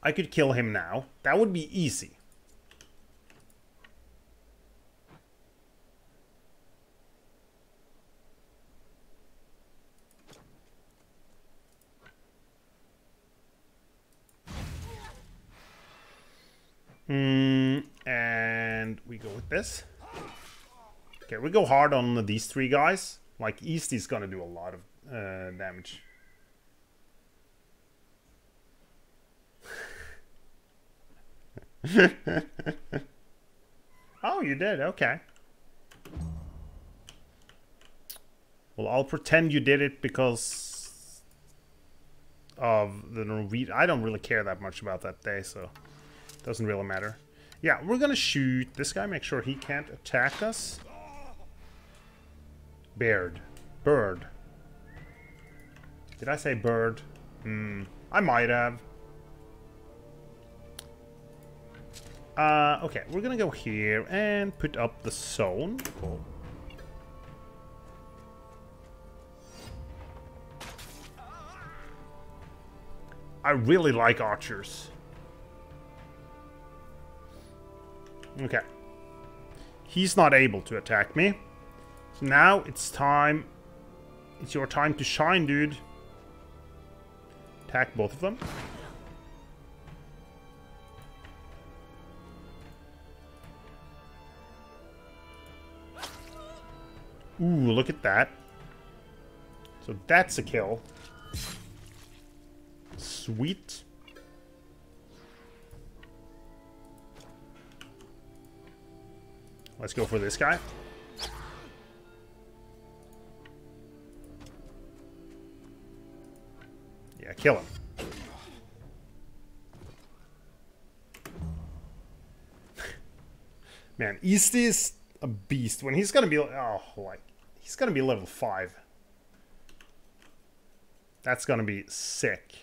I could kill him now. That would be easy. Hmm, and we go with this. Okay, we go hard on these three guys. Like, Easty's gonna do a lot of uh, damage. *laughs* oh, you did? Okay. Well, I'll pretend you did it because of the Norwegian. I don't really care that much about that day, so it doesn't really matter. Yeah, we're gonna shoot this guy, make sure he can't attack us. Baird. Bird. Did I say bird? Hmm. I might have. Uh, okay, we're gonna go here and put up the zone. Cool. I really like archers. Okay. He's not able to attack me. Now it's time. It's your time to shine, dude. Attack both of them. Ooh, look at that. So that's a kill. Sweet. Let's go for this guy. Yeah, kill him. *laughs* Man, Easty is a beast. When he's gonna be, oh, like, he's gonna be level 5. That's gonna be sick.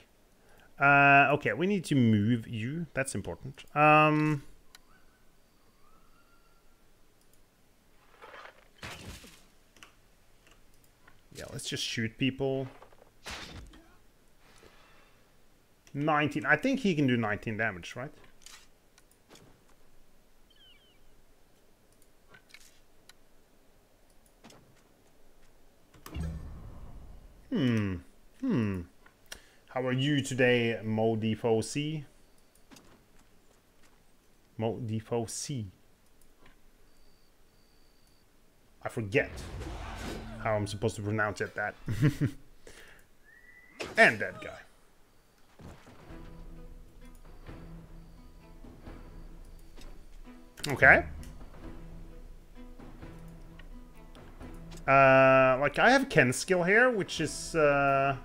Uh, okay, we need to move you. That's important. Um... Yeah, let's just shoot people. 19. I think he can do 19 damage, right? Hmm. Hmm. How are you today, Mo Defo C? Mo Defo C. I forget how I'm supposed to pronounce it that. *laughs* and that guy. Okay. Uh, like, I have Ken skill here, which is, uh...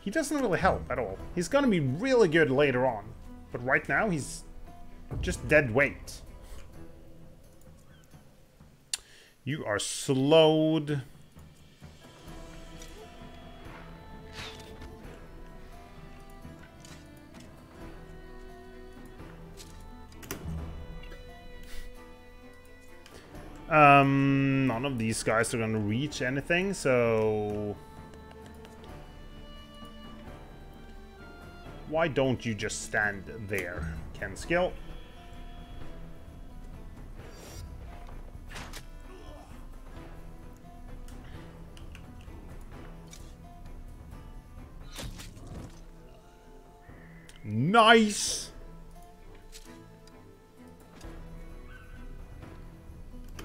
He doesn't really help at all. He's gonna be really good later on. But right now, he's just dead weight. You are slowed. Um, none of these guys are gonna reach anything, so... Why don't you just stand there, Ken Skill? Nice!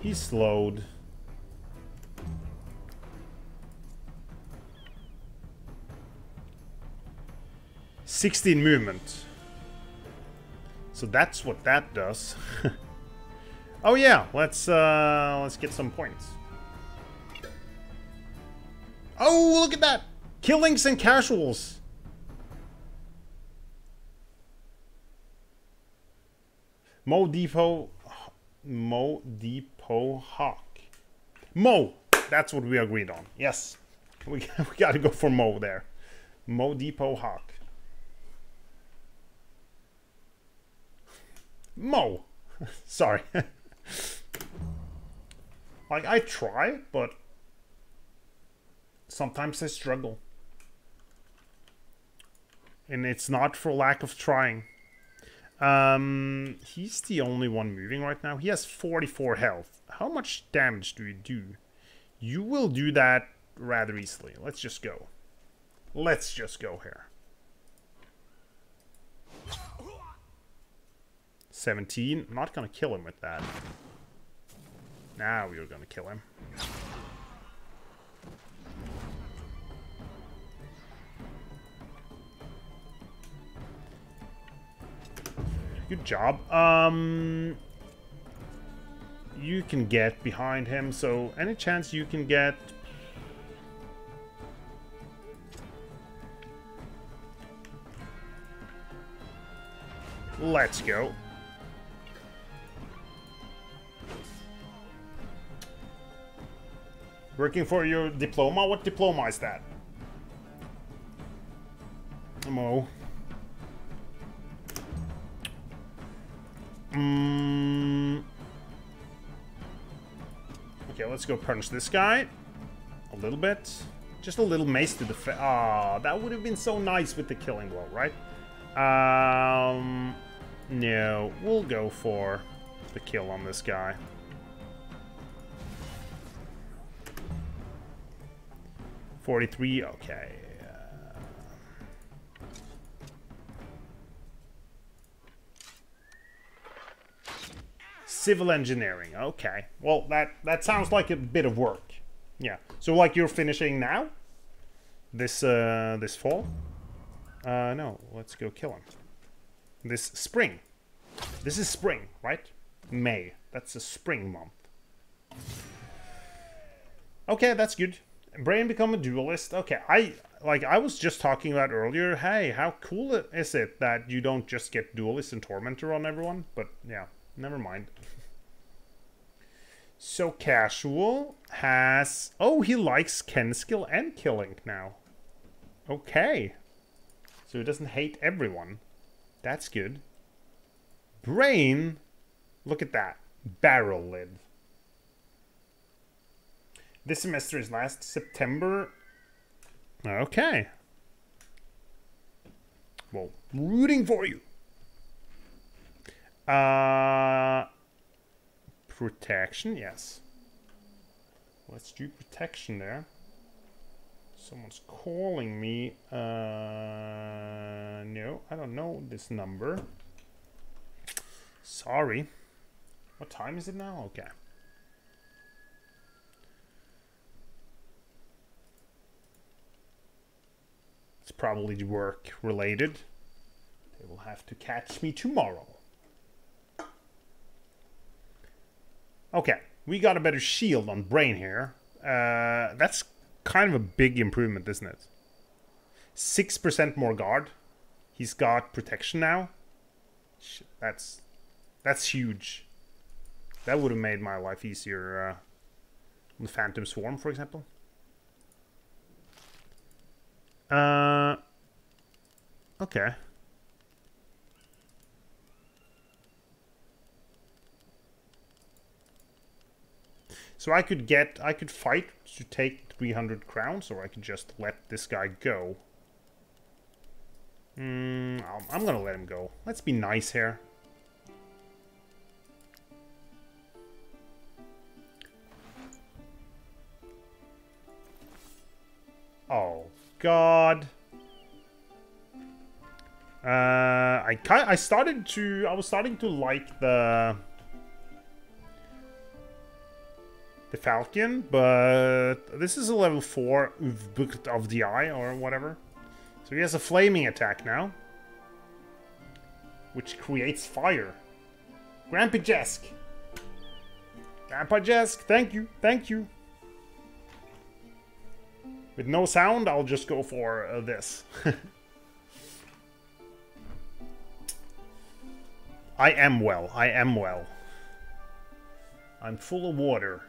He's slowed. Sixteen movement. So that's what that does. *laughs* oh yeah, let's uh let's get some points. Oh, look at that! Killings and casuals. Mo Depot, Mo Depot Hawk. Mo! That's what we agreed on. Yes. *laughs* We, we gotta go for Mo there. Mo Depot Hawk. Mo! *laughs* Sorry. *laughs* like, I try, but sometimes I struggle. And it's not for lack of trying. Um, he's the only one moving right now. He has 44 health. How much damage do you do? You will do that rather easily. Let's just go. Let's just go here. 17. I'm not gonna kill him with that. Now we are gonna kill him. Good job. Um, you can get behind him. So any chance you can get... Let's go. Working for your diploma? What diploma is that? Mo. Mm. Okay, let's go punch this guy. A little bit. Just a little mace to the face. Ah, that would have been so nice with the killing blow, right? Um, no, we'll go for the kill on this guy. Forty-three. Okay. Civil engineering. Okay. Well, that that sounds like a bit of work. Yeah. So like you're finishing now? This uh this fall? Uh no, let's go kill him. This spring. This is spring, right? May. That's a spring month. Okay, that's good. Brain become a duelist. Okay, I like I was just talking about earlier. Hey, how cool is it that you don't just get duelist and tormentor on everyone? But yeah, never mind. So Casual has... Oh, he likes Ken skill and killing now. Okay. So he doesn't hate everyone. That's good. Brain... Look at that. Barrel lid. This semester is last September. Okay. Well, rooting for you. Uh, protection, yes. Let's do protection there. Someone's calling me. Uh, no, I don't know this number. Sorry. What time is it now? Okay. It's probably work related. They will have to catch me tomorrow. Okay, we got a better shield on Brain here. Uh, that's kind of a big improvement, isn't it? 6% more guard. He's got protection now. That's that's huge. That would have made my life easier uh, on the Phantom Swarm, for example. Uh, okay. So I could get, I could fight to take 300 crowns, or I could just let this guy go. Hmm, I'm gonna let him go. Let's be nice here. Oh, God. Uh, I I started to, I was starting to like the the Falcon, but this is a level 4 Book of the Eye or whatever. So he has a flaming attack now. Which creates fire. Grandpa Jesk. Grandpa Jesk, thank you, thank you. With no sound, I'll just go for uh, this. *laughs* I am well, I am well. I'm full of water.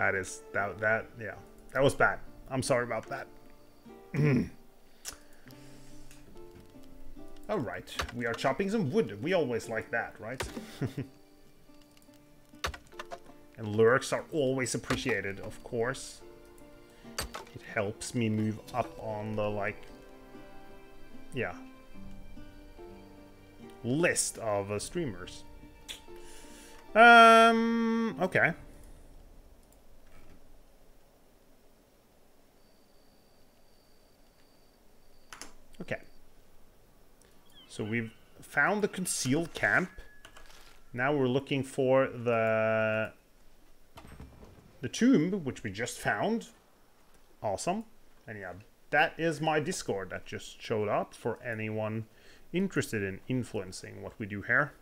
That is that that yeah. That was bad. I'm sorry about that. *clears throat* All right, we are chopping some wood. We always like that, right? *laughs* and lurks are always appreciated, of course. It helps me move up on the, like, yeah, list of uh, streamers. Um, okay. Okay. So we've found the concealed camp. Now we're looking for the the tomb, which we just found. Awesome. And yeah, that is my Discord that just showed up for anyone interested in influencing what we do here.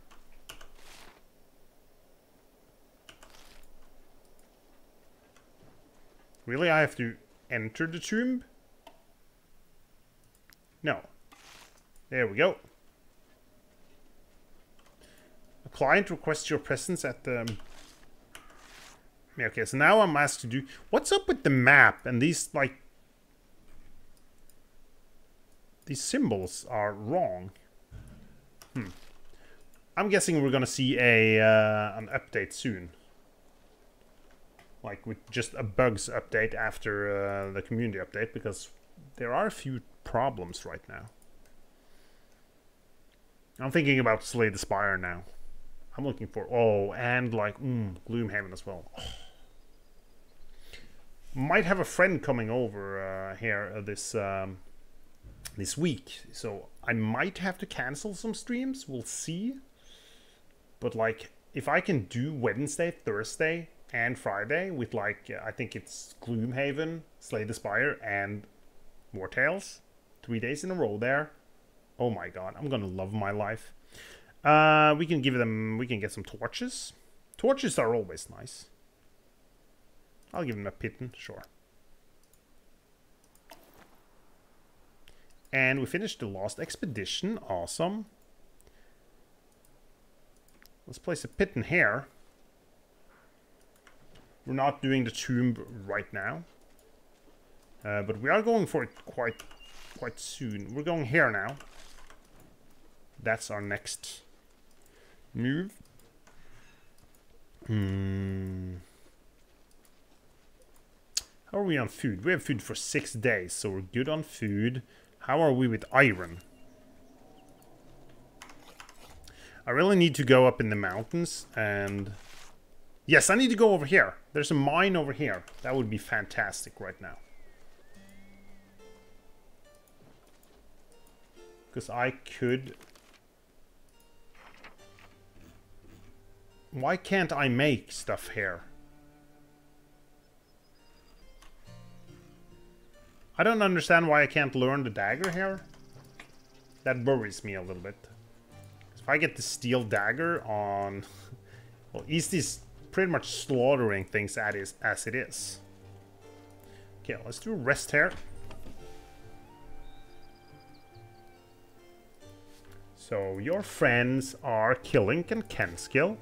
Really, I have to enter the tomb? No. There we go. A client requests your presence at the... Okay, so now I'm asked to do... What's up with the map and these, like... These symbols are wrong. Hmm. I'm guessing we're gonna see a uh, an update soon. Like with just a bugs update after uh, the community update because there are a few problems right now. I'm thinking about Slay the Spire now. I'm looking for oh, and like mm, Gloomhaven as well. Oh. Might have a friend coming over uh, here uh, this um, this week, so I might have to cancel some streams. We'll see. But like, if I can do Wednesday, Thursday, and Friday with like I think it's Gloomhaven, Slay the Spire, and Wartales, three days in a row there. Oh my god, I'm gonna love my life. Uh, we can give them, we can get some torches. Torches are always nice. I'll give them a pitten, sure. And we finished the last expedition, awesome. Let's place a pitten here. We're not doing the tomb right now. Uh, but we are going for it quite quite soon. We're going here now. That's our next move. Hmm. How are we on food? We have food for six days, so we're good on food. How are we with iron? I really need to go up in the mountains and... Yes, I need to go over here. There's a mine over here. That would be fantastic right now. Because I could Why can't I make stuff here? I don't understand why I can't learn the dagger here. That worries me a little bit. If I get the steel dagger on... *laughs* Well, East is pretty much slaughtering things as, as it is. Okay, let's do rest here. So, your friends are Killink and Kenskill.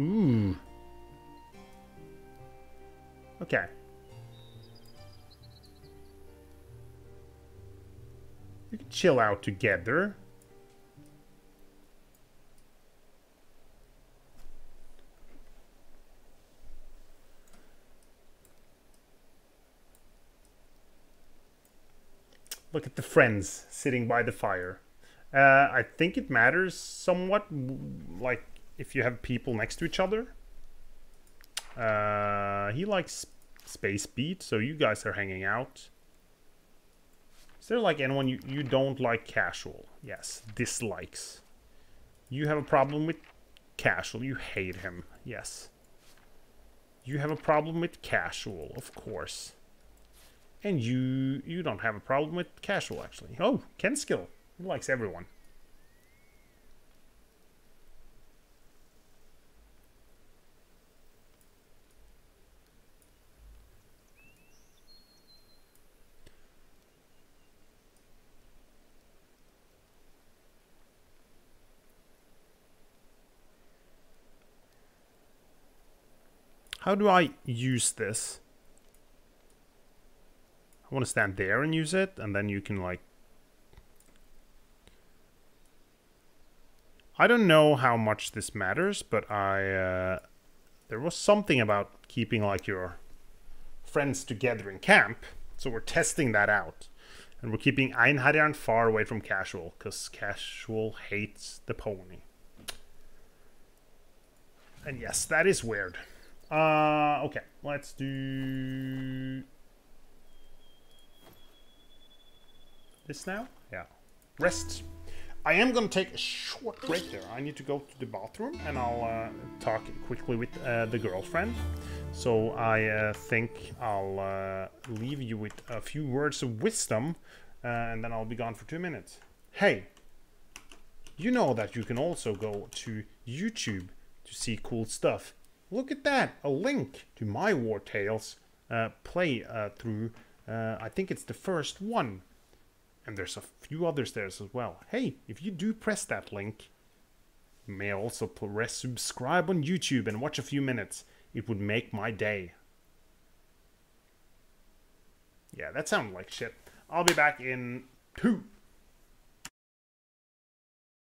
Ooh. Okay. We can chill out together. Look at the friends sitting by the fire. Uh, I think it matters somewhat, like if you have people next to each other. Uh, he likes Space Beat, so you guys are hanging out. Is there like anyone you, you don't like casual? Yes, dislikes. You have a problem with casual, you hate him. Yes. You have a problem with casual, of course. And you you don't have a problem with casual, actually. Oh, Kenskill. He likes everyone. How do I use this? I want to stand there and use it, and then you can like... I don't know how much this matters, but I... Uh, there was something about keeping like your friends together in camp, so we're testing that out. And we're keeping Einherjar far away from casual, because casual hates the pony. And yes, that is weird. Uh, okay, let's do this now. Yeah, rest. I am going to take a short break there. I need to go to the bathroom and I'll uh, talk quickly with uh, the girlfriend. So I uh, think I'll uh, leave you with a few words of wisdom, uh, and then I'll be gone for two minutes. Hey, you know that you can also go to YouTube to see cool stuff. Look at that, a link to my Wartales uh, play uh, through. Uh, I think it's the first one, and there's a few others there as well. Hey, if you do press that link, you may also press subscribe on YouTube and watch a few minutes. It would make my day. Yeah, that sounded like shit. I'll be back in two.